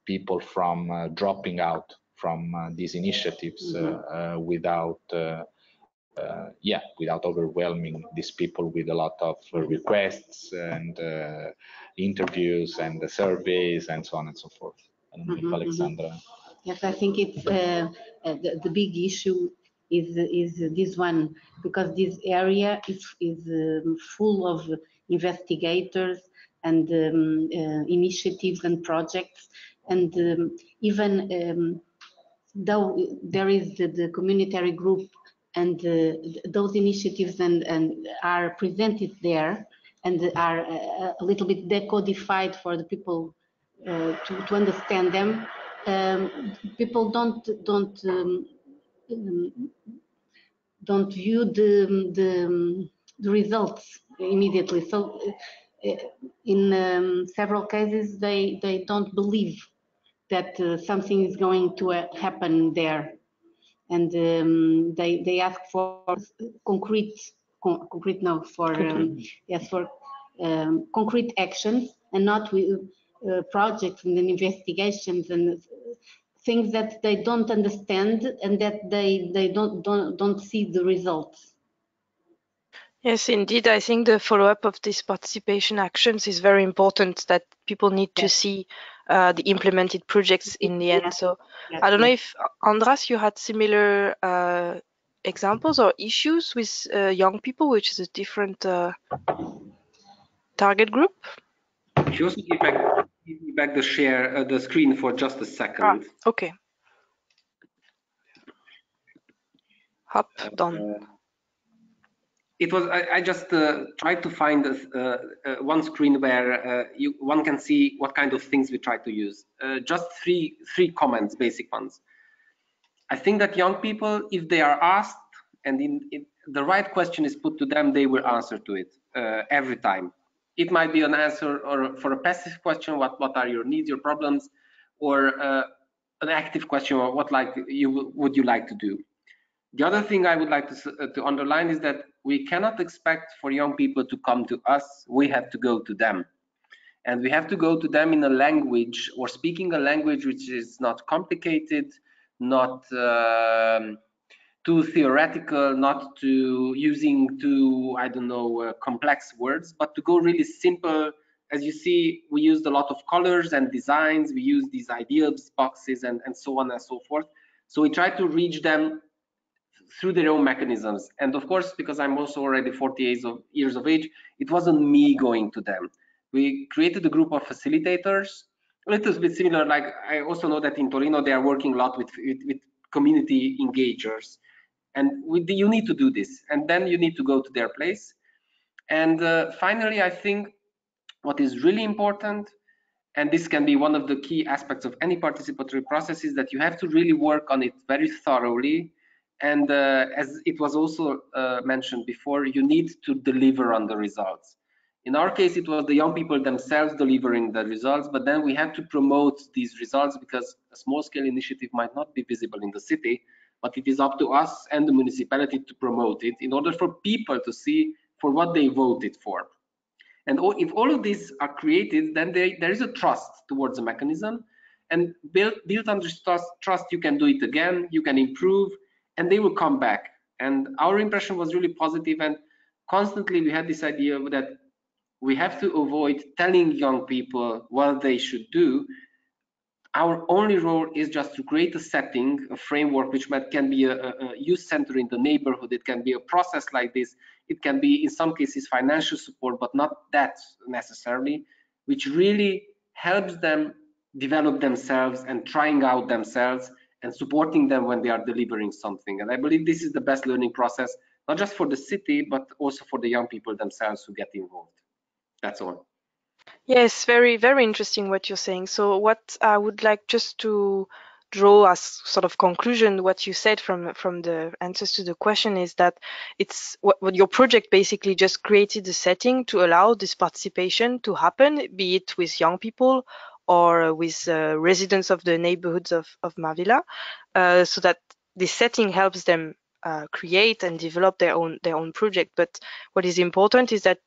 Speaker 2: people from dropping out from these initiatives mm -hmm. without uh, yeah, without overwhelming these people with a lot of uh, requests and uh, interviews and the surveys and so on and so forth. I don't mm -hmm, if mm-hmm. Alexandra.
Speaker 3: Yes, I think it's the, the big issue is is this one because this area is is um, full of investigators and um, uh, initiatives and projects and um, even um, though there is the, the community group and uh, those initiatives and, and are presented there and are uh, a little bit decodified for the people uh, to, to understand them um, people don't don't um, don't view the, the, the results immediately. So uh, in um, several cases, they, they don't believe that uh, something is going to uh, happen there. And um, they, they ask for concrete, con concrete no, for, um, yes, for um, concrete actions and not with uh, projects and investigations and things that they don't understand and that they they don't don't don't see the results.
Speaker 1: Yes indeed. I think the follow-up of these participation actions is very important that people need yes. to see uh, the implemented projects in the end so yes. i don't know if andras you had similar uh, examples or issues with uh, young people which is a different uh, target group
Speaker 9: just give back give me back the share, uh, the screen for just a second. Ah,
Speaker 1: okay. Hop, done.
Speaker 9: Uh, it was I, I just uh, tried to find uh, uh, one screen where you, one can see what kind of things we try to use. just three three comments, basic ones. I think that young people, if they are asked and in, in the right question is put to them, they will answer to it every time. It might be an answer or for a passive question, what what are your needs, your problems, or an active question, or what like you would you like to do the other thing I would like to, uh, to underline is that we cannot expect for young people to come to us. We have to go to them. And we have to go to them in a language or speaking a language which is not complicated, not um, too theoretical, not to using too, I don't know, uh, complex words, but to go really simple. As you see, we used a lot of colors and designs. We use these ideas boxes and, and so on and so forth. So we try to reach them through their own mechanisms. And of course, because I'm also already 48 years of, years of age, it wasn't me going to them. We created a group of facilitators, a little bit similar. Like I also know that in Torino, they are working a lot with, with, with community engagers. And with the, you need to do this. And then you need to go to their place. And uh, finally, I think what is really important and this can be one of the key aspects of any participatory process is that you have to really work on it very thoroughly and uh, as it was also uh, mentioned before, you need to deliver on the results. In our case, it was the young people themselves delivering the results, but then we had to promote these results because a small scale initiative might not be visible in the city, but it is up to us and the municipality to promote it in order for people to see for what they voted for. And if all of these are created, then there, there is a trust towards the mechanism and built, built this trust, trust, you can do it again, you can improve, and they will come back. And our impression was really positive and constantly we had this idea that we have to avoid telling young people what they should do. Our only role is just to create a setting, a framework, which might, can be a, a youth center in the neighborhood. It can be a process like this. It can be, in some cases, financial support, but not that necessarily, which really helps them develop themselves and trying out themselves and supporting them when they are delivering something. And I believe this is the best learning process, not just for the city, but also for the young people themselves who get involved. That's all.
Speaker 1: Yes, very, very interesting what you're saying. So what I would like just to draw as sort of conclusion what you said from from the answers to the question is that it's what, what your project basically just created the setting to allow this participation to happen be it with young people or with uh, residents of the neighborhoods of, of Marvila, uh, so that this setting helps them uh, create and develop their own their own project. But what is important is that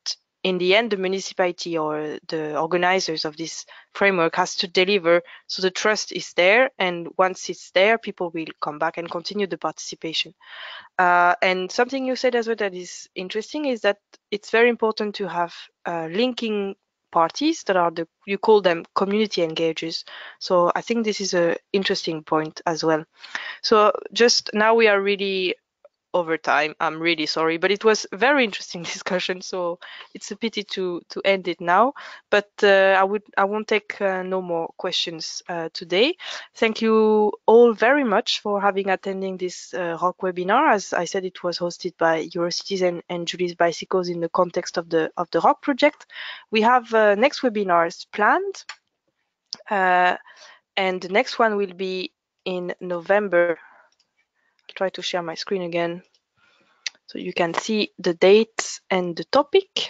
Speaker 1: in the end, the municipality or the organizers of this framework has to deliver. So the trust is there, and once it's there, people will come back and continue the participation. Uh, and something you said as well that is interesting is that it's very important to have uh, linking parties that are the you call them community engagers. So i think this is a interesting point as well. So just now we are really over time. I'm really sorry, but it was very interesting discussion. So it's a pity to to end it now. But uh, I would I won't take uh, no more questions uh, today. Thank you all very much for having attending this uh, ROCK webinar. As I said, it was hosted by Eurocities and, and Julie's Bicycles in the context of the of the ROCK project. We have uh, next webinars planned, uh, and the next one will be in November try to share my screen again so you can see the dates and the topic.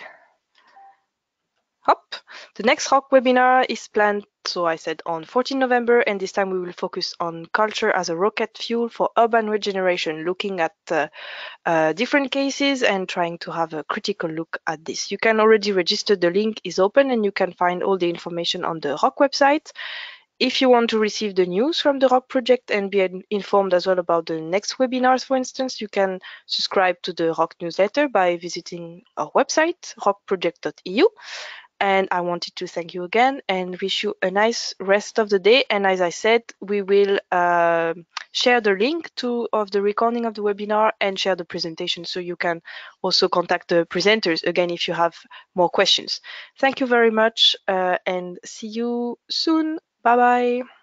Speaker 1: Up. The next ROCK webinar is planned, so I said on 14 November, and this time we will focus on culture as a rocket fuel for urban regeneration, looking at uh, uh, different cases and trying to have a critical look at this. You can already register, the link is open and you can find all the information on the ROCK website. If you want to receive the news from the ROCK project and be informed as well about the next webinars, for instance, you can subscribe to the ROCK newsletter by visiting our website, rockproject.eu. And I wanted to thank you again and wish you a nice rest of the day. And as I said, we will uh, share the link to of the recording of the webinar and share the presentation so you can also contact the presenters again if you have more questions. Thank you very much uh, and see you soon. Bye bye.